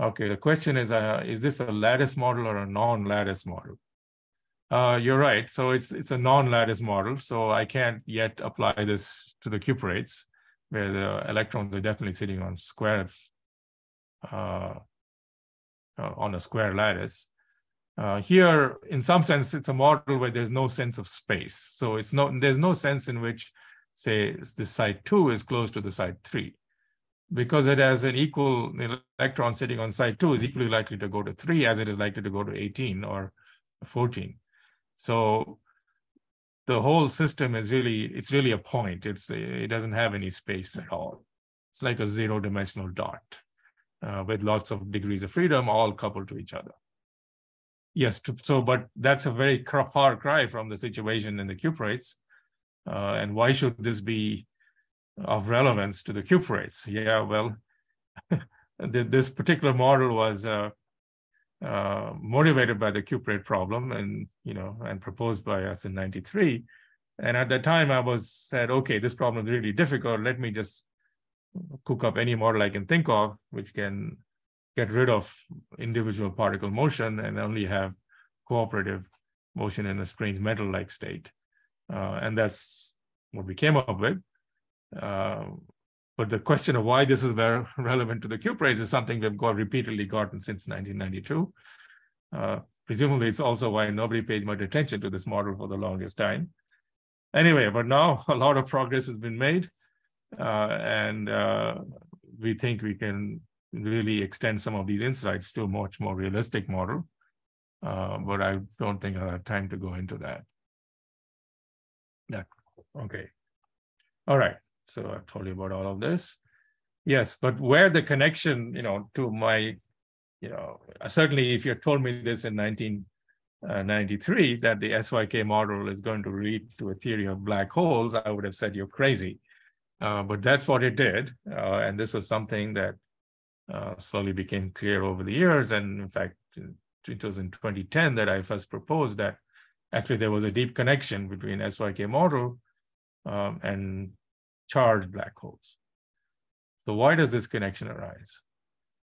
Okay, the question is, uh, is this a lattice model or a non-lattice model? Uh, you're right. So it's it's a non-lattice model. So I can't yet apply this to the cuprates, where the electrons are definitely sitting on square, uh, uh, on a square lattice. Uh, here, in some sense, it's a model where there's no sense of space. So it's no there's no sense in which, say, the site two is close to the site three because it has an equal electron sitting on site 2 is equally likely to go to 3 as it is likely to go to 18 or 14. So the whole system is really, it's really a point. It's It doesn't have any space at all. It's like a zero dimensional dot uh, with lots of degrees of freedom all coupled to each other. Yes, so, but that's a very far cry from the situation in the cuprates. Uh, and why should this be of relevance to the cuprates. Yeah, well, [laughs] this particular model was uh, uh, motivated by the cuprate problem and, you know, and proposed by us in 93. And at that time I was said, okay, this problem is really difficult. Let me just cook up any model I can think of, which can get rid of individual particle motion and only have cooperative motion in a strange metal-like state. Uh, and that's what we came up with. Uh, but the question of why this is very relevant to the cuprates is something we've got repeatedly gotten since 1992. Uh, presumably, it's also why nobody paid much attention to this model for the longest time. Anyway, but now [laughs] a lot of progress has been made, uh, and uh, we think we can really extend some of these insights to a much more realistic model. Uh, but I don't think I'll have time to go into that. That okay. All right. So I've told you about all of this. Yes, but where the connection, you know, to my, you know, certainly if you told me this in 1993 uh, that the SYK model is going to lead to a theory of black holes, I would have said you're crazy. Uh, but that's what it did. Uh, and this was something that uh, slowly became clear over the years. And in fact, it was in 2010 that I first proposed that actually there was a deep connection between SYK model um, and charged black holes. So why does this connection arise?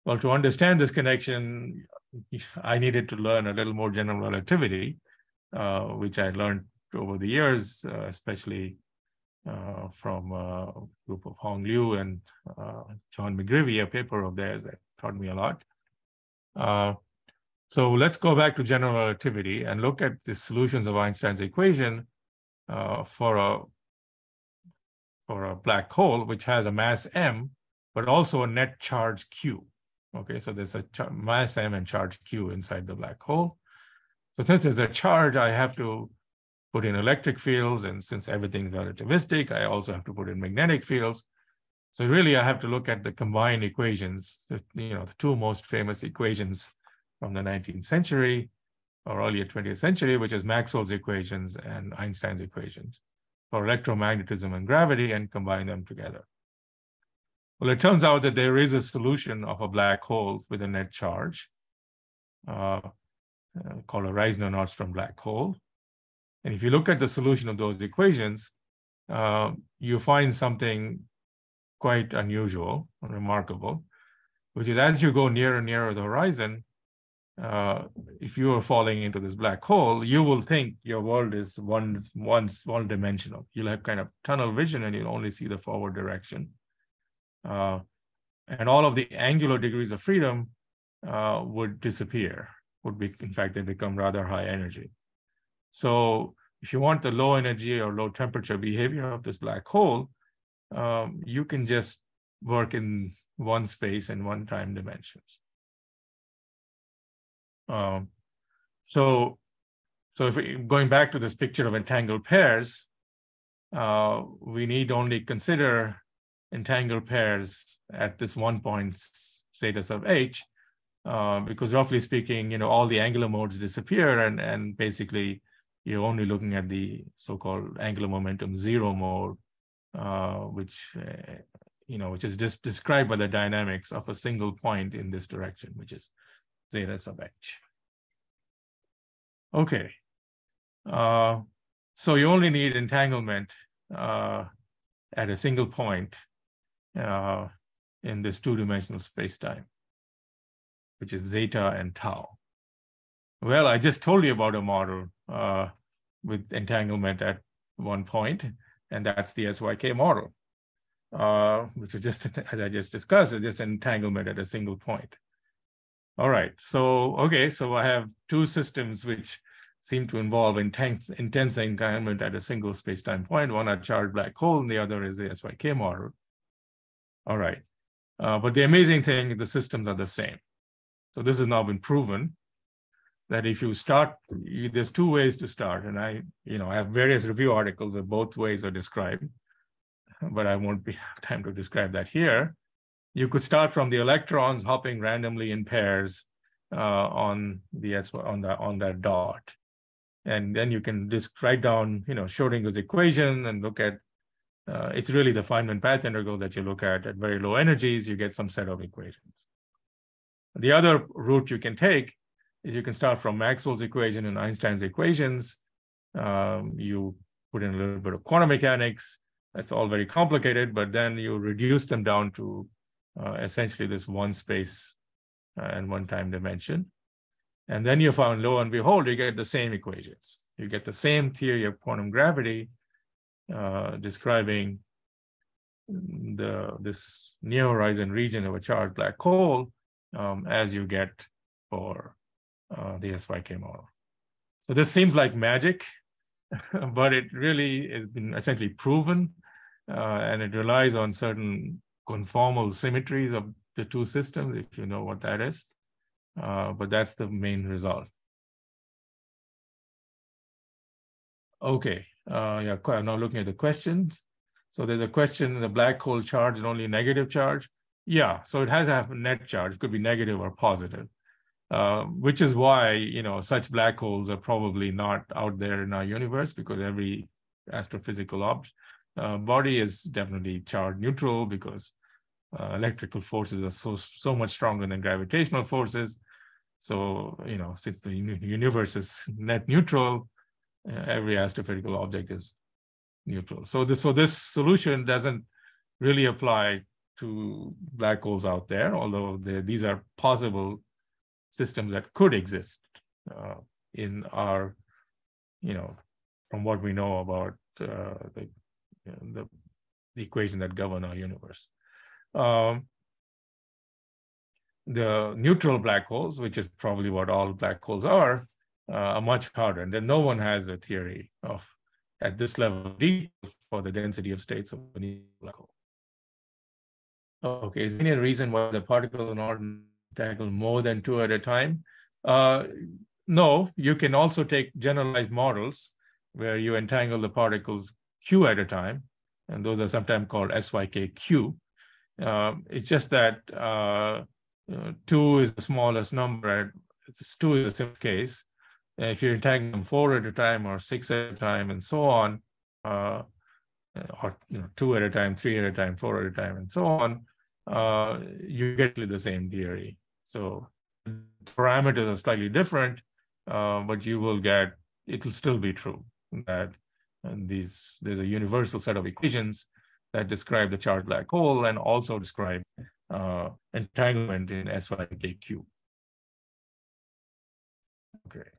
Well, to understand this connection, I needed to learn a little more general relativity, uh, which I learned over the years, uh, especially uh, from a group of Hong Liu and uh, John McGreevy, a paper of theirs that taught me a lot. Uh, so let's go back to general relativity and look at the solutions of Einstein's equation uh, for a for a black hole, which has a mass m, but also a net charge q. Okay, so there's a mass m and charge q inside the black hole. So since there's a charge, I have to put in electric fields, and since everything's relativistic, I also have to put in magnetic fields. So really, I have to look at the combined equations, you know, the two most famous equations from the 19th century or earlier 20th century, which is Maxwell's equations and Einstein's equations for electromagnetism and gravity and combine them together. Well, it turns out that there is a solution of a black hole with a net charge uh, uh, called a Reissner-Nordström black hole. And if you look at the solution of those equations, uh, you find something quite unusual, remarkable, which is as you go nearer and nearer the horizon, uh, if you are falling into this black hole, you will think your world is one one one dimensional. You'll have kind of tunnel vision, and you'll only see the forward direction. Uh, and all of the angular degrees of freedom uh, would disappear. Would be, in fact, they become rather high energy. So, if you want the low energy or low temperature behavior of this black hole, um, you can just work in one space and one time dimensions. Um, so, so if we, going back to this picture of entangled pairs, uh, we need only consider entangled pairs at this one point zeta sub h, uh, because roughly speaking, you know, all the angular modes disappear and, and basically you're only looking at the so-called angular momentum zero mode, uh, which, uh, you know, which is just described by the dynamics of a single point in this direction, which is zeta sub h. Okay. Uh, so you only need entanglement uh, at a single point uh, in this two-dimensional space-time, which is zeta and tau. Well, I just told you about a model uh, with entanglement at one point, and that's the SYK model, uh, which is just, [laughs] as I just discussed, just entanglement at a single point. All right, so, okay, so I have two systems which seem to involve intense, intense entanglement at a single space-time point. one a charged black hole and the other is the SYK model. All right, uh, but the amazing thing, is the systems are the same. So this has now been proven that if you start, you, there's two ways to start. And I, you know, I have various review articles where both ways are described, but I won't be have time to describe that here you could start from the electrons hopping randomly in pairs uh, on the S on the on that dot, and then you can just write down you know Schrodinger's equation and look at. Uh, it's really the Feynman path integral that you look at at very low energies. You get some set of equations. The other route you can take is you can start from Maxwell's equation and Einstein's equations. Um, you put in a little bit of quantum mechanics. That's all very complicated, but then you reduce them down to essentially this one space uh, and one time dimension. And then you found, lo and behold, you get the same equations. You get the same theory of quantum gravity uh, describing the this near horizon region of a charged black hole um, as you get for uh, the SYK model. So this seems like magic, [laughs] but it really has been essentially proven, uh, and it relies on certain conformal symmetries of the two systems, if you know what that is. Uh, but that's the main result. Okay, Uh, yeah, I'm now looking at the questions. So there's a question, the black hole charge is only negative charge. Yeah, so it has a net charge, it could be negative or positive, uh, which is why, you know, such black holes are probably not out there in our universe because every astrophysical object uh, body is definitely charge neutral because uh, electrical forces are so so much stronger than gravitational forces. So you know, since the universe is net neutral, uh, every astrophysical object is neutral. So this so this solution doesn't really apply to black holes out there, although these are possible systems that could exist uh, in our, you know, from what we know about uh, the, you know, the, the equation that govern our universe. Um, the neutral black holes, which is probably what all black holes are, uh, are much harder. And then no one has a theory of at this level for the density of states of a black hole. Okay, is there any reason why the particles particle not tackle more than two at a time? Uh, no, you can also take generalized models where you entangle the particles q at a time, and those are sometimes called SYKQ. Uh, it's just that uh, uh, two is the smallest number. It's two is the simplest case. And if you entangle them four at a time or six at a time and so on, uh, or you know two at a time, three at a time, four at a time, and so on, uh, you get the same theory. So parameters are slightly different, but you will get it will still be true that these there's a universal set of equations that describe the charged black hole and also describe uh, entanglement in SYKQ. Okay.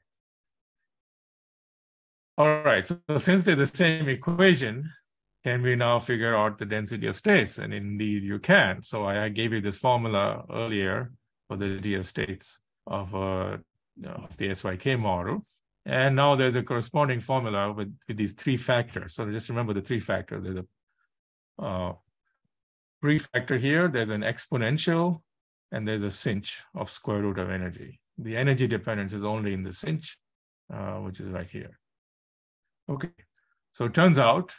All right, so since they're the same equation, can we now figure out the density of states? And indeed you can. So I, I gave you this formula earlier for the density of states of, uh, of the SYK model. And now there's a corresponding formula with, with these three factors. So just remember the three factors. There's a uh, prefactor here, there's an exponential, and there's a sinh of square root of energy. The energy dependence is only in the sinh, uh, which is right here. Okay, so it turns out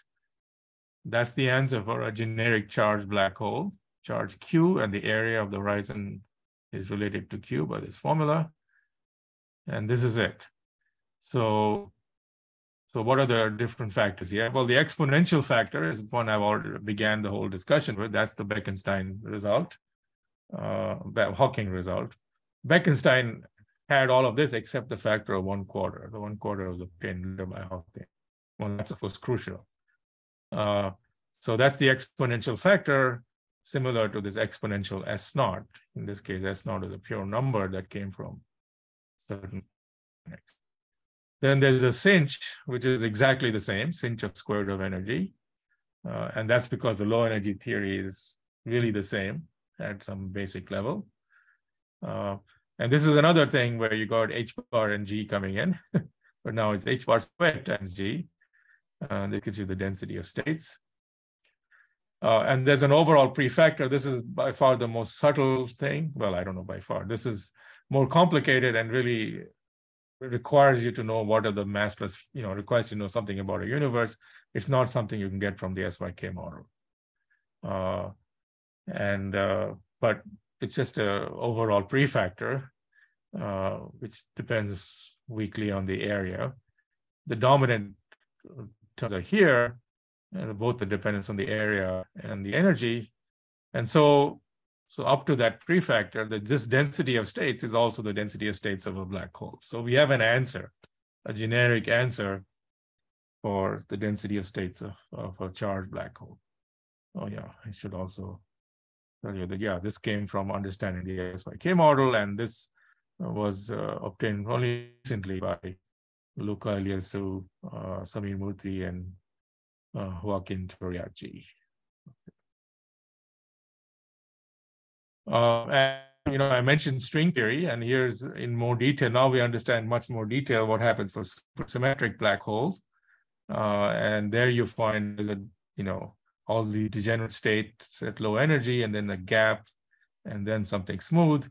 that's the answer for a generic charged black hole. Charge Q and the area of the horizon is related to Q by this formula. And this is it. So, so what are the different factors? Yeah, well, the exponential factor is one I've already began the whole discussion with. That's the Bekenstein result, uh, Hawking result. Bekenstein had all of this except the factor of one quarter. The one quarter was obtained by Hawking. Well, that's of course crucial. Uh, so that's the exponential factor, similar to this exponential S naught. In this case, S naught is a pure number that came from certain x. Then there's a sinh, which is exactly the same, sinh of square root of energy. Uh, and that's because the low energy theory is really the same at some basic level. Uh, and this is another thing where you got h bar and g coming in, [laughs] but now it's h bar squared times g. Uh, that gives you the density of states. Uh, and there's an overall prefactor. This is by far the most subtle thing. Well, I don't know by far. This is more complicated and really requires you to know what are the mass plus, you know, requires you to know something about a universe. It's not something you can get from the SYK model. Uh, and, uh, but it's just a overall prefactor, uh, which depends weakly on the area. The dominant terms are here, and both the dependence on the area and the energy. And so, so up to that prefactor, that this density of states is also the density of states of a black hole. So we have an answer, a generic answer for the density of states of, of a charged black hole. Oh yeah, I should also tell you that, yeah, this came from understanding the SYK model, and this was uh, obtained only recently by Luca Iliesiu, uh, Sameer Murthy, and uh, Joaquin Turiaci. Uh, and, you know, I mentioned string theory, and here's in more detail. Now we understand much more detail what happens for symmetric black holes. Uh, and there you find there's a, you know, all the degenerate states at low energy, and then a gap, and then something smooth.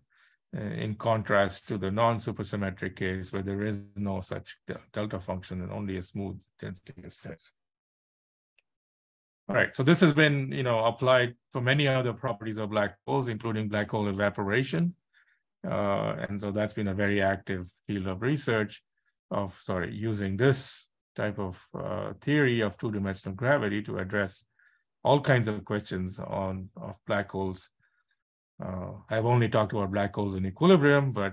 in contrast to the non-supersymmetric case where there is no such delta function and only a smooth density of states. All right, so this has been, you know, applied for many other properties of black holes, including black hole evaporation. Uh, and so that's been a very active field of research of, sorry, using this type of uh, theory of two-dimensional gravity to address all kinds of questions on of black holes. Uh, I've only talked about black holes in equilibrium, but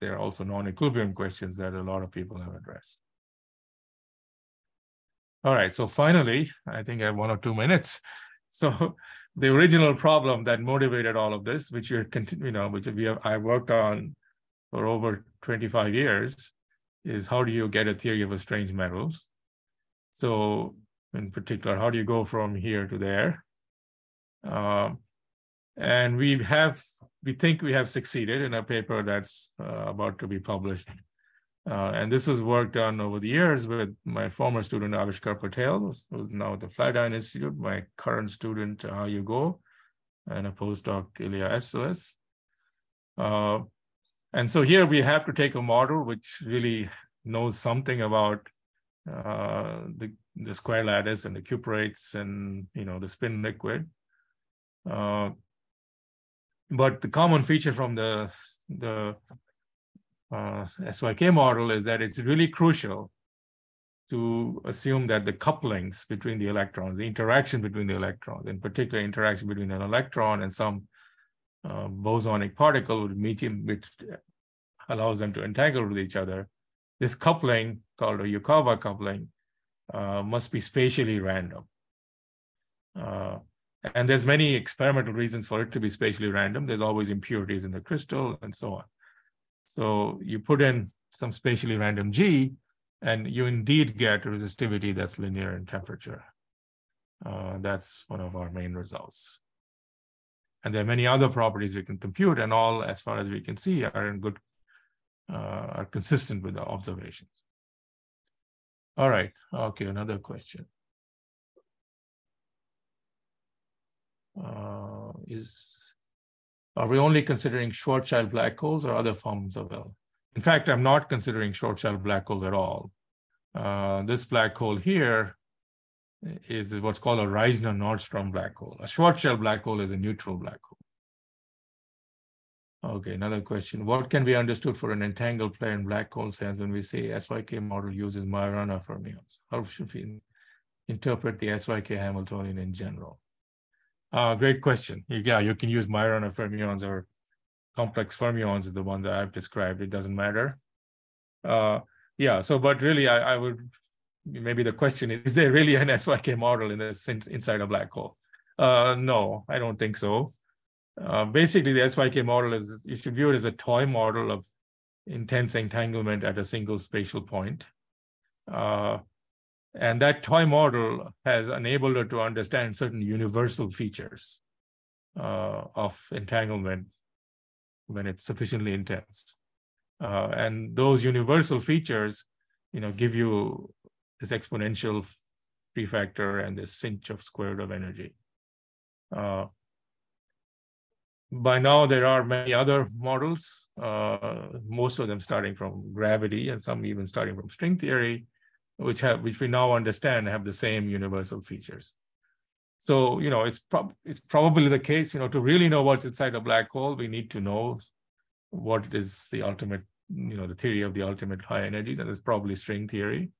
there are also non-equilibrium questions that a lot of people have addressed. All right, so finally, I think I have one or two minutes. [laughs] So the original problem that motivated all of this, which you're you know, which we have I worked on for over 25 years, is how do you get a theory of strange metals? So in particular, how do you go from here to there? Um, and we have, we think we have succeeded in a paper that's uh, about to be published uh, and this was work done over the years with my former student Aavishkar Patel, who's, now at the Flatiron Institute, my current student uh, Hugo, and a postdoc Ilya Esterlis. Uh, and so here we have to take a model which really knows something about uh, the, the square lattice and the cuprates and you know the spin liquid. Uh, but the common feature from the the uh, SYK model is that it's really crucial to assume that the couplings between the electrons, the interaction between the electrons, in particular interaction between an electron and some uh, bosonic particle which allows them to entangle with each other. This coupling, called a Yukawa coupling, uh, must be spatially random. Uh, and there's many experimental reasons for it to be spatially random. There's always impurities in the crystal and so on. So you put in some spatially random G, and you indeed get resistivity that's linear in temperature. Uh, that's one of our main results. And there are many other properties we can compute, and all, as far as we can see, are in good, uh, are consistent with the observations. All right. Okay, another question. Uh, is are we only considering Schwarzschild black holes or other forms of L? In fact, I'm not considering Schwarzschild black holes at all. Uh, this black hole here is what's called a Reissner-Nordstrom black hole. A Schwarzschild black hole is a neutral black hole. Okay, another question. What can be understood for an entangled in black hole sense when we say SYK model uses Majorana fermions? How should we interpret the SYK Hamiltonian in general? Uh, great question. Yeah, you can use Majorana fermions or complex fermions is the one that I've described. It doesn't matter. Uh, yeah, so but really I, I would, maybe the question is, is there really an SYK model in this inside a black hole? Uh, no, I don't think so. Uh, basically, the SYK model is, you should view it as a toy model of intense entanglement at a single spatial point. Uh, and that toy model has enabled her to understand certain universal features uh, of entanglement when it's sufficiently intense. Uh, and those universal features, you know, give you this exponential prefactor and this sinh of square root of energy. Uh, by now, there are many other models, uh, most of them starting from gravity and some even starting from string theory, which have which we now understand have the same universal features. So you know it's prob it's probably the case. You know to really know what's inside a black hole, we need to know what is the ultimate you know the theory of the ultimate high energies, and it's probably string theory.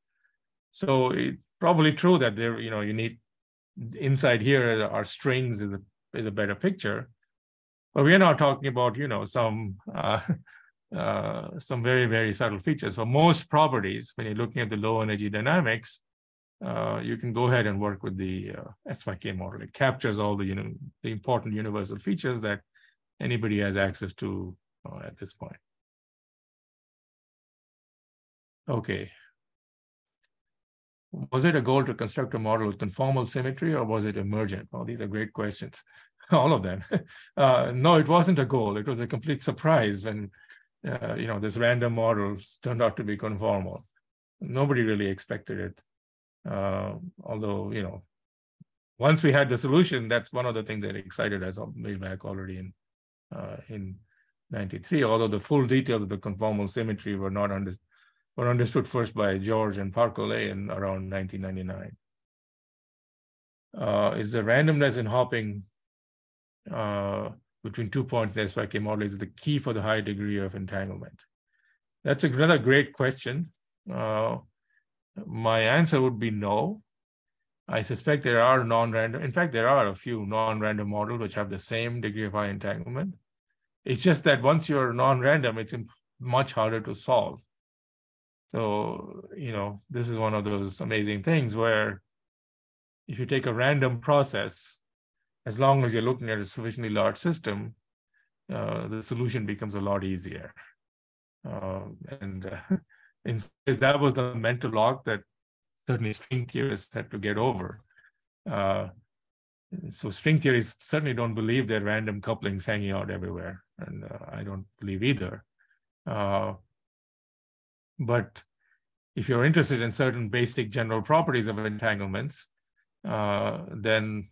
So it's probably true that there you know you need inside here are strings is a is a better picture. But we are now talking about you know some uh, uh, some very, very subtle features. For most properties, when you're looking at the low energy dynamics, uh, you can go ahead and work with the uh, SYK model. It captures all the, you know, the important universal features that anybody has access to uh, at this point. Okay. Was it a goal to construct a model with conformal symmetry or was it emergent? Well, these are great questions, [laughs] all of them. [laughs] Uh, no, it wasn't a goal. It was a complete surprise when uh, you know, this random model turned out to be conformal. Nobody really expected it. Uh, although, you know, once we had the solution, that's one of the things that excited us way back already in uh, in 93, although the full details of the conformal symmetry were not under, were understood first by Georges and Parcollet in around 1999. Uh, is the randomness in hopping uh, between two points in the SYK model is the key for the high degree of entanglement? That's another great question. Uh, my answer would be no. I suspect there are non-random, in fact, there are a few non-random models which have the same degree of high entanglement. It's just that once you're non-random, it's much harder to solve. So, you know, this is one of those amazing things where if you take a random process, as long as you're looking at a sufficiently large system, uh, the solution becomes a lot easier. Uh, and uh, [laughs] that was the mental lock that certainly string theorists had to get over. Uh, so string theorists certainly don't believe that random couplings hanging out everywhere, and uh, I don't believe either. Uh, but if you're interested in certain basic general properties of entanglements, then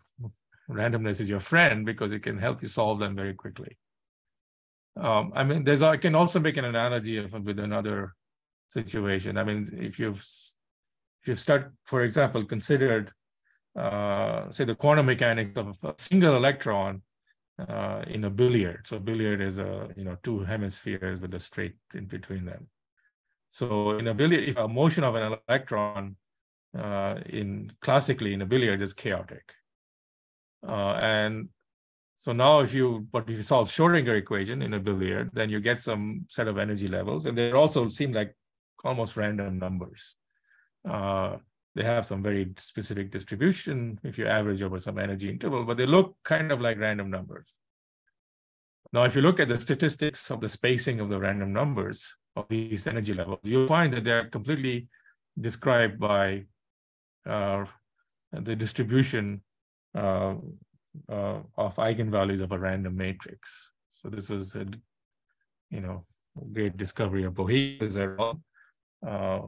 randomness is your friend because it can help you solve them very quickly. Um, I mean, there's I can also make an analogy with another situation. I mean, if you've if you start, for example, considered uh, say the quantum mechanics of a single electron uh, in a billiard. So billiard is a you know two hemispheres with a straight in between them. So in a billiard, if a motion of an electron uh, in classically in a billiard is chaotic, uh, and so now if you but if you solve Schrodinger equation in a billiard, then you get some set of energy levels, and they also seem like almost random numbers. Uh, they have some very specific distribution if you average over some energy interval, but they look kind of like random numbers. Now, if you look at the statistics of the spacing of the random numbers of these energy levels, you'll find that they're completely described by uh, the distribution uh, uh, of eigenvalues of a random matrix. So this was a, you know, great discovery of Bohigas. Uh,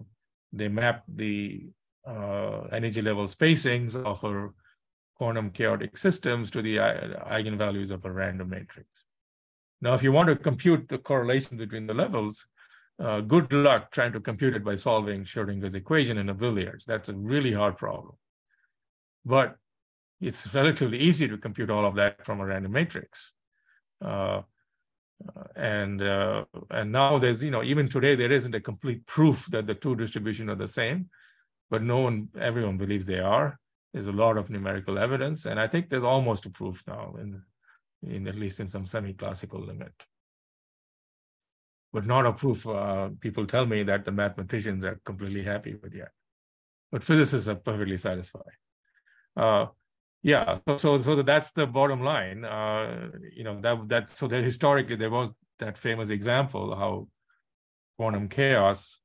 they map the uh, energy level spacings of a quantum chaotic systems to the eigenvalues of a random matrix. Now, if you want to compute the correlation between the levels, uh, good luck trying to compute it by solving Schrodinger's equation in a billiards. That's a really hard problem. But it's relatively easy to compute all of that from a random matrix. Uh, and uh, and now there's you know even today there isn't a complete proof that the two distribution are the same but no one, everyone believes they are. There's a lot of numerical evidence, and I think there's almost a proof now, in, in at least in some semi-classical limit. But not a proof. Uh, people tell me that the mathematicians are completely happy with yet, but physicists are perfectly satisfied. Uh, yeah, so, so so that's the bottom line. Uh, you know that that so that historically there was that famous example how quantum chaos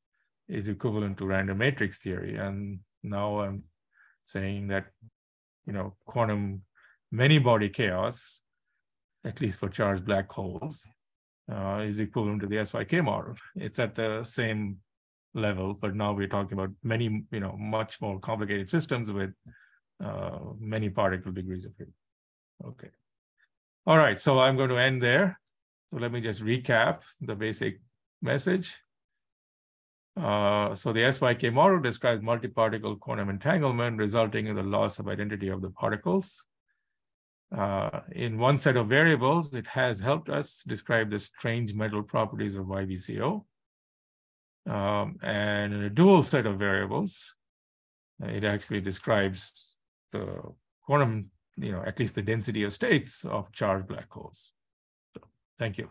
is equivalent to random matrix theory. And now I'm saying that, you know, quantum many body chaos, at least for charged black holes, uh, is equivalent to the SYK model. It's at the same level, but now we're talking about many, you know, much more complicated systems with uh, many particle degrees of freedom. Okay. All right, so I'm going to end there. So let me just recap the basic message. Uh, so the SYK model describes multi-particle quantum entanglement resulting in the loss of identity of the particles. Uh, in one set of variables, it has helped us describe the strange metal properties of YBCO. Um, and in a dual set of variables, it actually describes the quantum, you know, at least the density of states of charged black holes. So, thank you.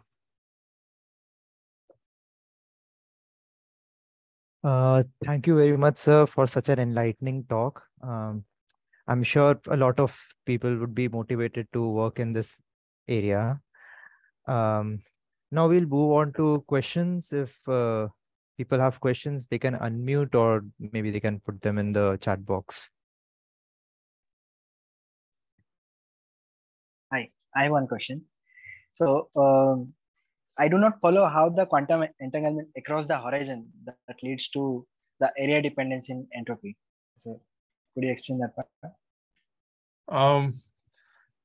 Uh, thank you very much, sir, for such an enlightening talk. Um, I'm sure a lot of people would be motivated to work in this area. Um, now we'll move on to questions. If uh, people have questions, they can unmute or maybe they can put them in the chat box. Hi, I have one question. So um, I do not follow how the quantum entanglement across the horizon that, leads to the area dependence in entropy. So could you explain that part? Um,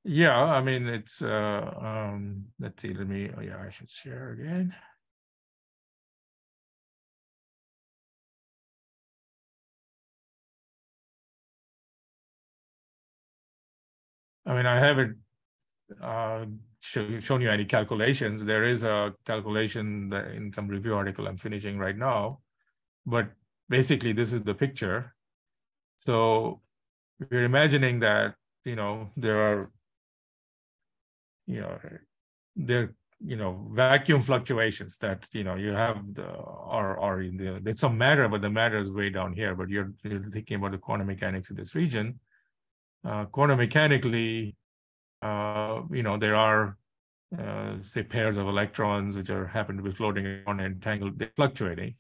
Yeah, I mean, it's, uh, um, let's see, let me, oh, yeah, I should share again. I mean, I haven't uh, show, shown you any calculations. There is a calculation in some review article I'm finishing right now, but basically this is the picture. So we're imagining that, you know, there are, you know, there, you know, vacuum fluctuations that, you know, you have the, or, or the, there's some matter, but the matter is way down here, but you're, you're thinking about the quantum mechanics in this region. Uh, quantum mechanically, uh, you know, there are, uh, say, pairs of electrons which are happen to be floating on entangled, they're fluctuating.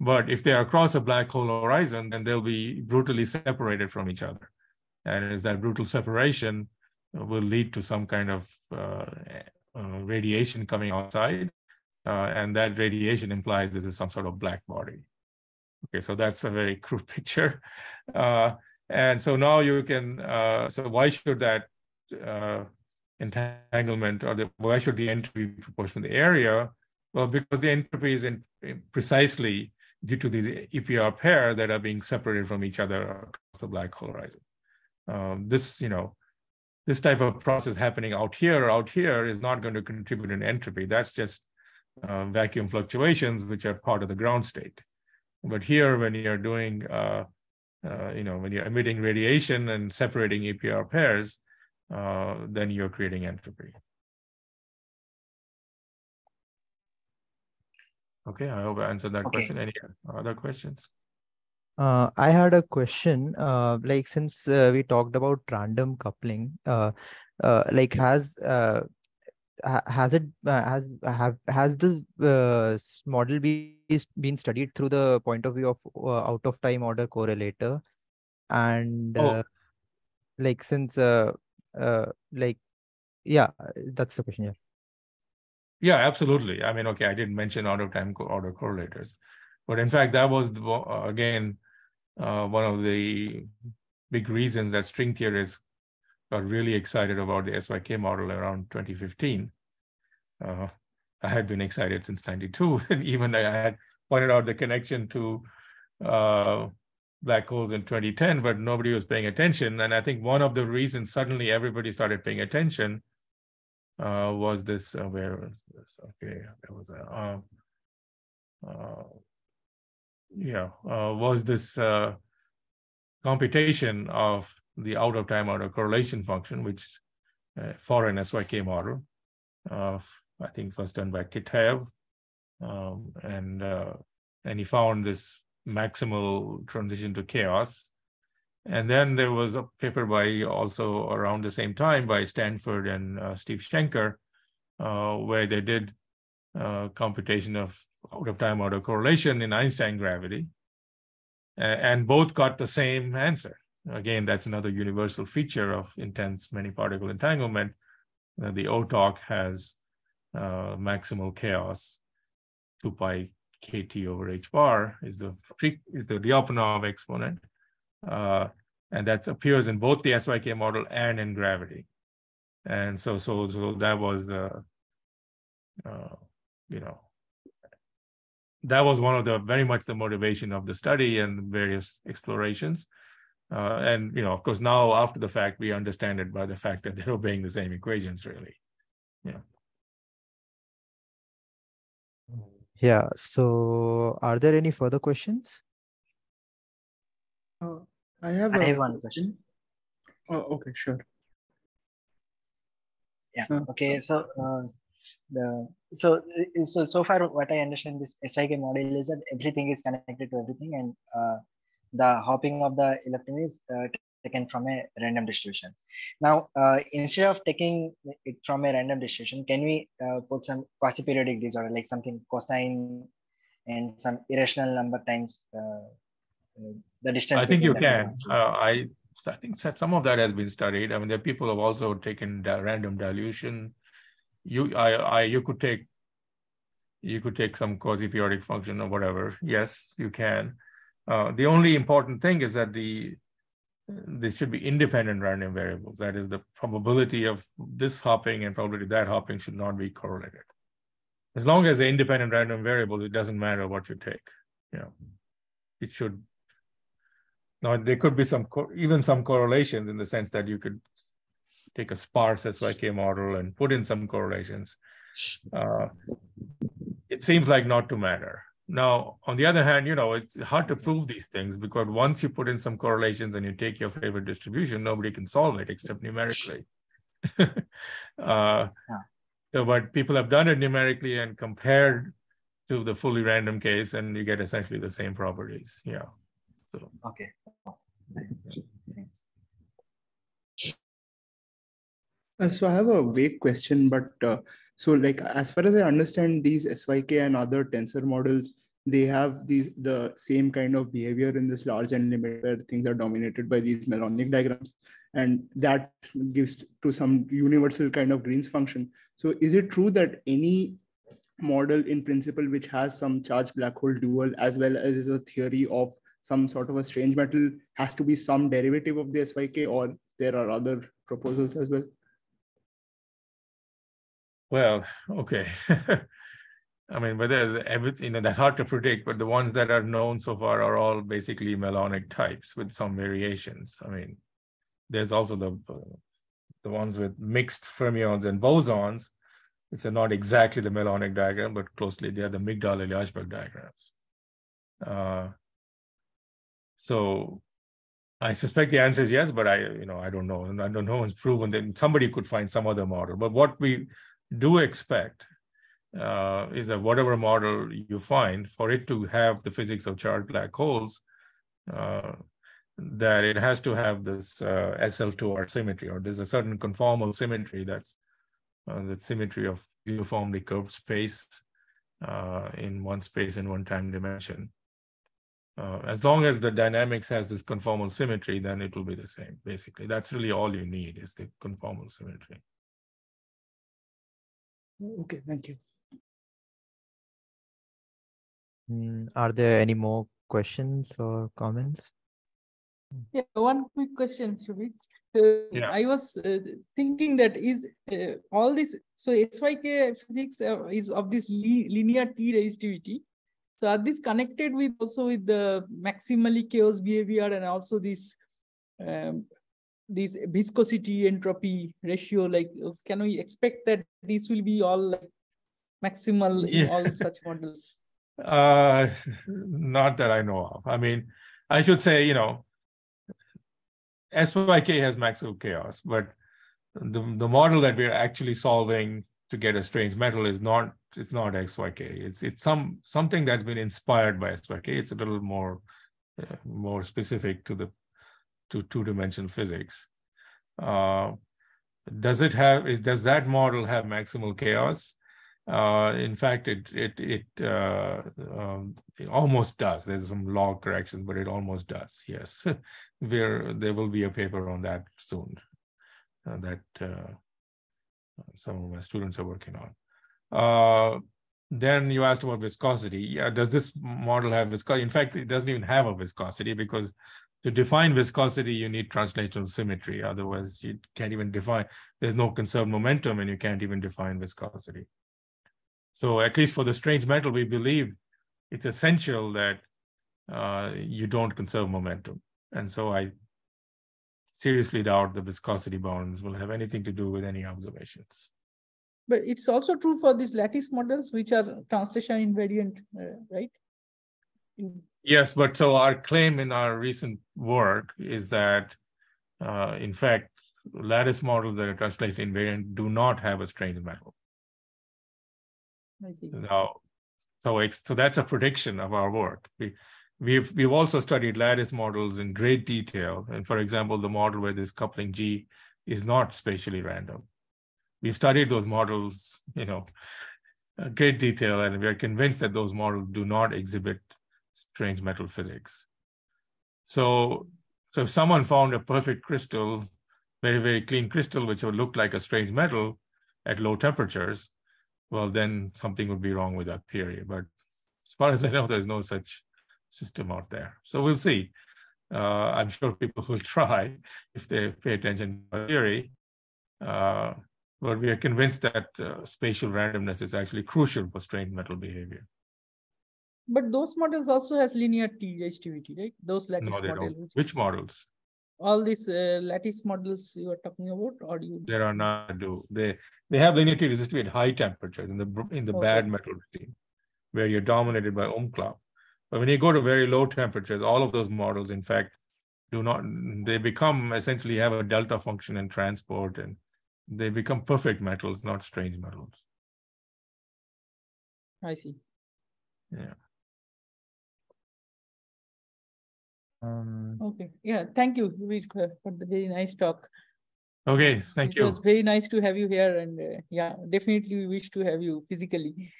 But if they are across a black hole horizon, then they'll be brutally separated from each other. And as that brutal separation will lead to some kind of uh, uh, radiation coming outside. Uh, and that radiation implies this is some sort of black body. Okay, so that's a very crude [laughs] picture. Uh, and so now you can, so why should that uh, entanglement or the, why should the entropy be proportional to the area? Well, because the entropy is in, precisely due to these EPR pair that are being separated from each other across the black hole horizon. Um, this, you know, this type of process happening out here or out here is not going to contribute in entropy. That's just uh, vacuum fluctuations, which are part of the ground state. But here, when you're doing, uh, uh, you know, when you're emitting radiation and separating EPR pairs, uh, then you're creating entropy. Okay, I hope I answered that okay. question. Any other questions? Uh, I had a question. Uh, like since uh, we talked about random coupling, uh, uh, like has uh, has it has have has the model be, been studied through the point of view of out of time order correlator, and oh. like since like yeah, that's the question. Yeah. Yeah, absolutely. I mean, okay, I didn't mention out of time order correlators, but in fact, that was the, uh, again uh, one of the big reasons that string theorists got really excited about the SYK model around 2015. Uh, I had been excited since 92, [laughs] and even I had pointed out the connection to uh, black holes in 2010, but nobody was paying attention. And I think one of the reasons suddenly everybody started paying attention uh, was this uh, where was this? Okay, there was a um, uh, yeah uh, was this uh, computation of the out of time of correlation function, which uh, for an SYK model, I think was done by Kitaev, um, and and he found this maximal transition to chaos and then there was a paper by also around the same time by Stanford and uh, Steve Shenker, uh, where they did uh, computation of out of time out of correlation in Einstein gravity. and both got the same answer. Again, that's another universal feature of intense many particle entanglement. the OTOC has uh, maximal chaos, 2 pi kt over h bar is the is the Lyapunov exponent. Uh, and that appears in both the SYK model and in gravity. And so, so, so that was, uh, uh, you know, that was one of the very much the motivation of the study and various explorations. Uh, and you know, of course, now after the fact, we understand it by the fact that they're obeying the same equations, really. Yeah. Yeah. So, are there any further questions? Uh, I have, I have one question. Oh, okay, sure. Yeah. Uh, okay. So uh, the so so so far what I understand this SYK model is that everything is connected to everything, and uh, the hopping of the electron is uh, taken from a random distribution. Now, uh, instead of taking it from a random distribution, can we uh, put some quasi-periodic disorder like something cosine and some irrational number times uh, the distance. I think you can. Uh, I I think some of that has been studied. I mean, there are people who have also taken random dilution. You, I, I, you could take, you could take some quasi-periodic function or whatever. Yes, you can. Uh, the only important thing is that the there should be independent random variables. That is, the probability of this hopping and probability of that hopping should not be correlated. As long as the independent random variables, it doesn't matter what you take. You know, it should. Now there could be some even some correlations in the sense that you could take a sparse SYK model and put in some correlations. Uh, it seems like not to matter. Now, on the other hand, you know, it's hard to prove these things because once you put in some correlations and you take your favorite distribution, nobody can solve it except numerically. [laughs] uh, yeah. so, but people have done it numerically and compared to the fully random case, and you get essentially the same properties. Yeah. So. Okay. Thanks. Uh, so I have a vague question, but uh, so like as far as I understand these SYK and other tensor models, they have the, the same kind of behavior in this large N limit where things are dominated by these melonic diagrams. And that gives to some universal kind of Green's function. So is it true that any model in principle which has some charge black hole dual as well as is a theory of some sort of a strange metal has to be some derivative of the SYK or there are other proposals as well? Well, okay. [laughs] I mean, whether everything, you know, that's hard to predict, but the ones that are known so far are all basically Melonic types with some variations. I mean, there's also the the ones with mixed fermions and bosons, which are not exactly the Melonic diagram, but closely they are the Migdal-Eliashberg diagrams. Uh, so I suspect the answer is yes, but I, you know, I don't know. And I don't know. It's proven that somebody could find some other model. But what we do expect uh, is that whatever model you find, for it to have the physics of charged black holes, uh, that it has to have this uh, SL2R symmetry, or there's a certain conformal symmetry that's uh, the symmetry of uniformly curved space uh, in one space in one time dimension. Uh, as long as the dynamics has this conformal symmetry, then it will be the same, basically. That's really all you need is the conformal symmetry. Okay, thank you. Mm, are there any more questions or comments? Yeah, one quick question, Shubhi. Uh, yeah. I was uh, thinking that is uh, all this, so SYK physics uh, is of this li linear T resistivity. So are these connected with also with the maximally chaos behavior and also this um, this viscosity entropy ratio like can we expect that these will be all like maximal yeah. in all such models? [laughs] Uh not that i know of. I mean i should say you know syk has maximal chaos but the, the model that we're actually solving to get a strange metal is not it's not syk it's it's some something that's been inspired by syk it's a little more uh, more specific to the to two-dimensional physics. Uh, does it have, is, does that model have maximal chaos? Uh, in fact, it it it, uh, um, it almost does. There's some log corrections, but it almost does. Yes, [laughs] there there will be a paper on that soon uh, that uh, some of my students are working on. Uh, then you asked about viscosity. Yeah, does this model have viscosity? In fact, it doesn't even have a viscosity because to define viscosity, you need translational symmetry. Otherwise, you can't even define, there's no conserved momentum and you can't even define viscosity. So at least for the strange metal, we believe it's essential that uh, you don't conserve momentum. And so I seriously doubt the viscosity bounds will have anything to do with any observations. But it's also true for these lattice models, which are translation invariant, uh, right? Yes, but so our claim in our recent work is that, uh, in fact, lattice models that are translation invariant do not have a strange metal. Now, so so that's a prediction of our work. We, we've we've also studied lattice models in great detail, and for example, the model where this coupling G is not spatially random. We've studied those models, you know, great detail, and we are convinced that those models do not exhibit strange metal physics. So, so if someone found a perfect crystal, very, very clean crystal, which would look like a strange metal at low temperatures, well, then something would be wrong with that theory. But as far as I know, there's no such system out there. So we'll see. Uh, I'm sure people [laughs] will try if they pay attention to theory. Uh, but we are convinced that uh, spatial randomness is actually crucial for strange metal behavior. But those models also has linear T resistivity, right? Those lattice models. Don't. Which models? All these uh, lattice models you are talking about, or you? There are not. Do they? They have linear T resistivity at high temperatures in the in the okay. bad metal regime, where you're dominated by ohm Umklapp. But when you go to very low temperatures, all of those models, in fact, do not. They become essentially have a delta function in transport, and they become perfect metals, not strange metals. I see. Yeah. Um, okay. Yeah. Thank you for the very nice talk. Okay. Thank it you. It was very nice to have you here. And uh, yeah, definitely we wish to have you physically.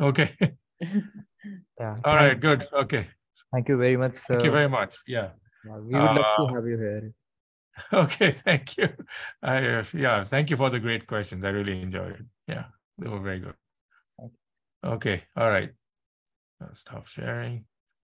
Okay. [laughs] yeah. All right. Good. Okay. Thank you very much. Sir. Thank you very much. Yeah. we would uh, love to uh, have you here. [laughs] Okay. Thank you. I, uh, yeah. Thank you for the great questions. I really enjoyed it. Yeah. They were very good. Okay. All right. I'll stop sharing.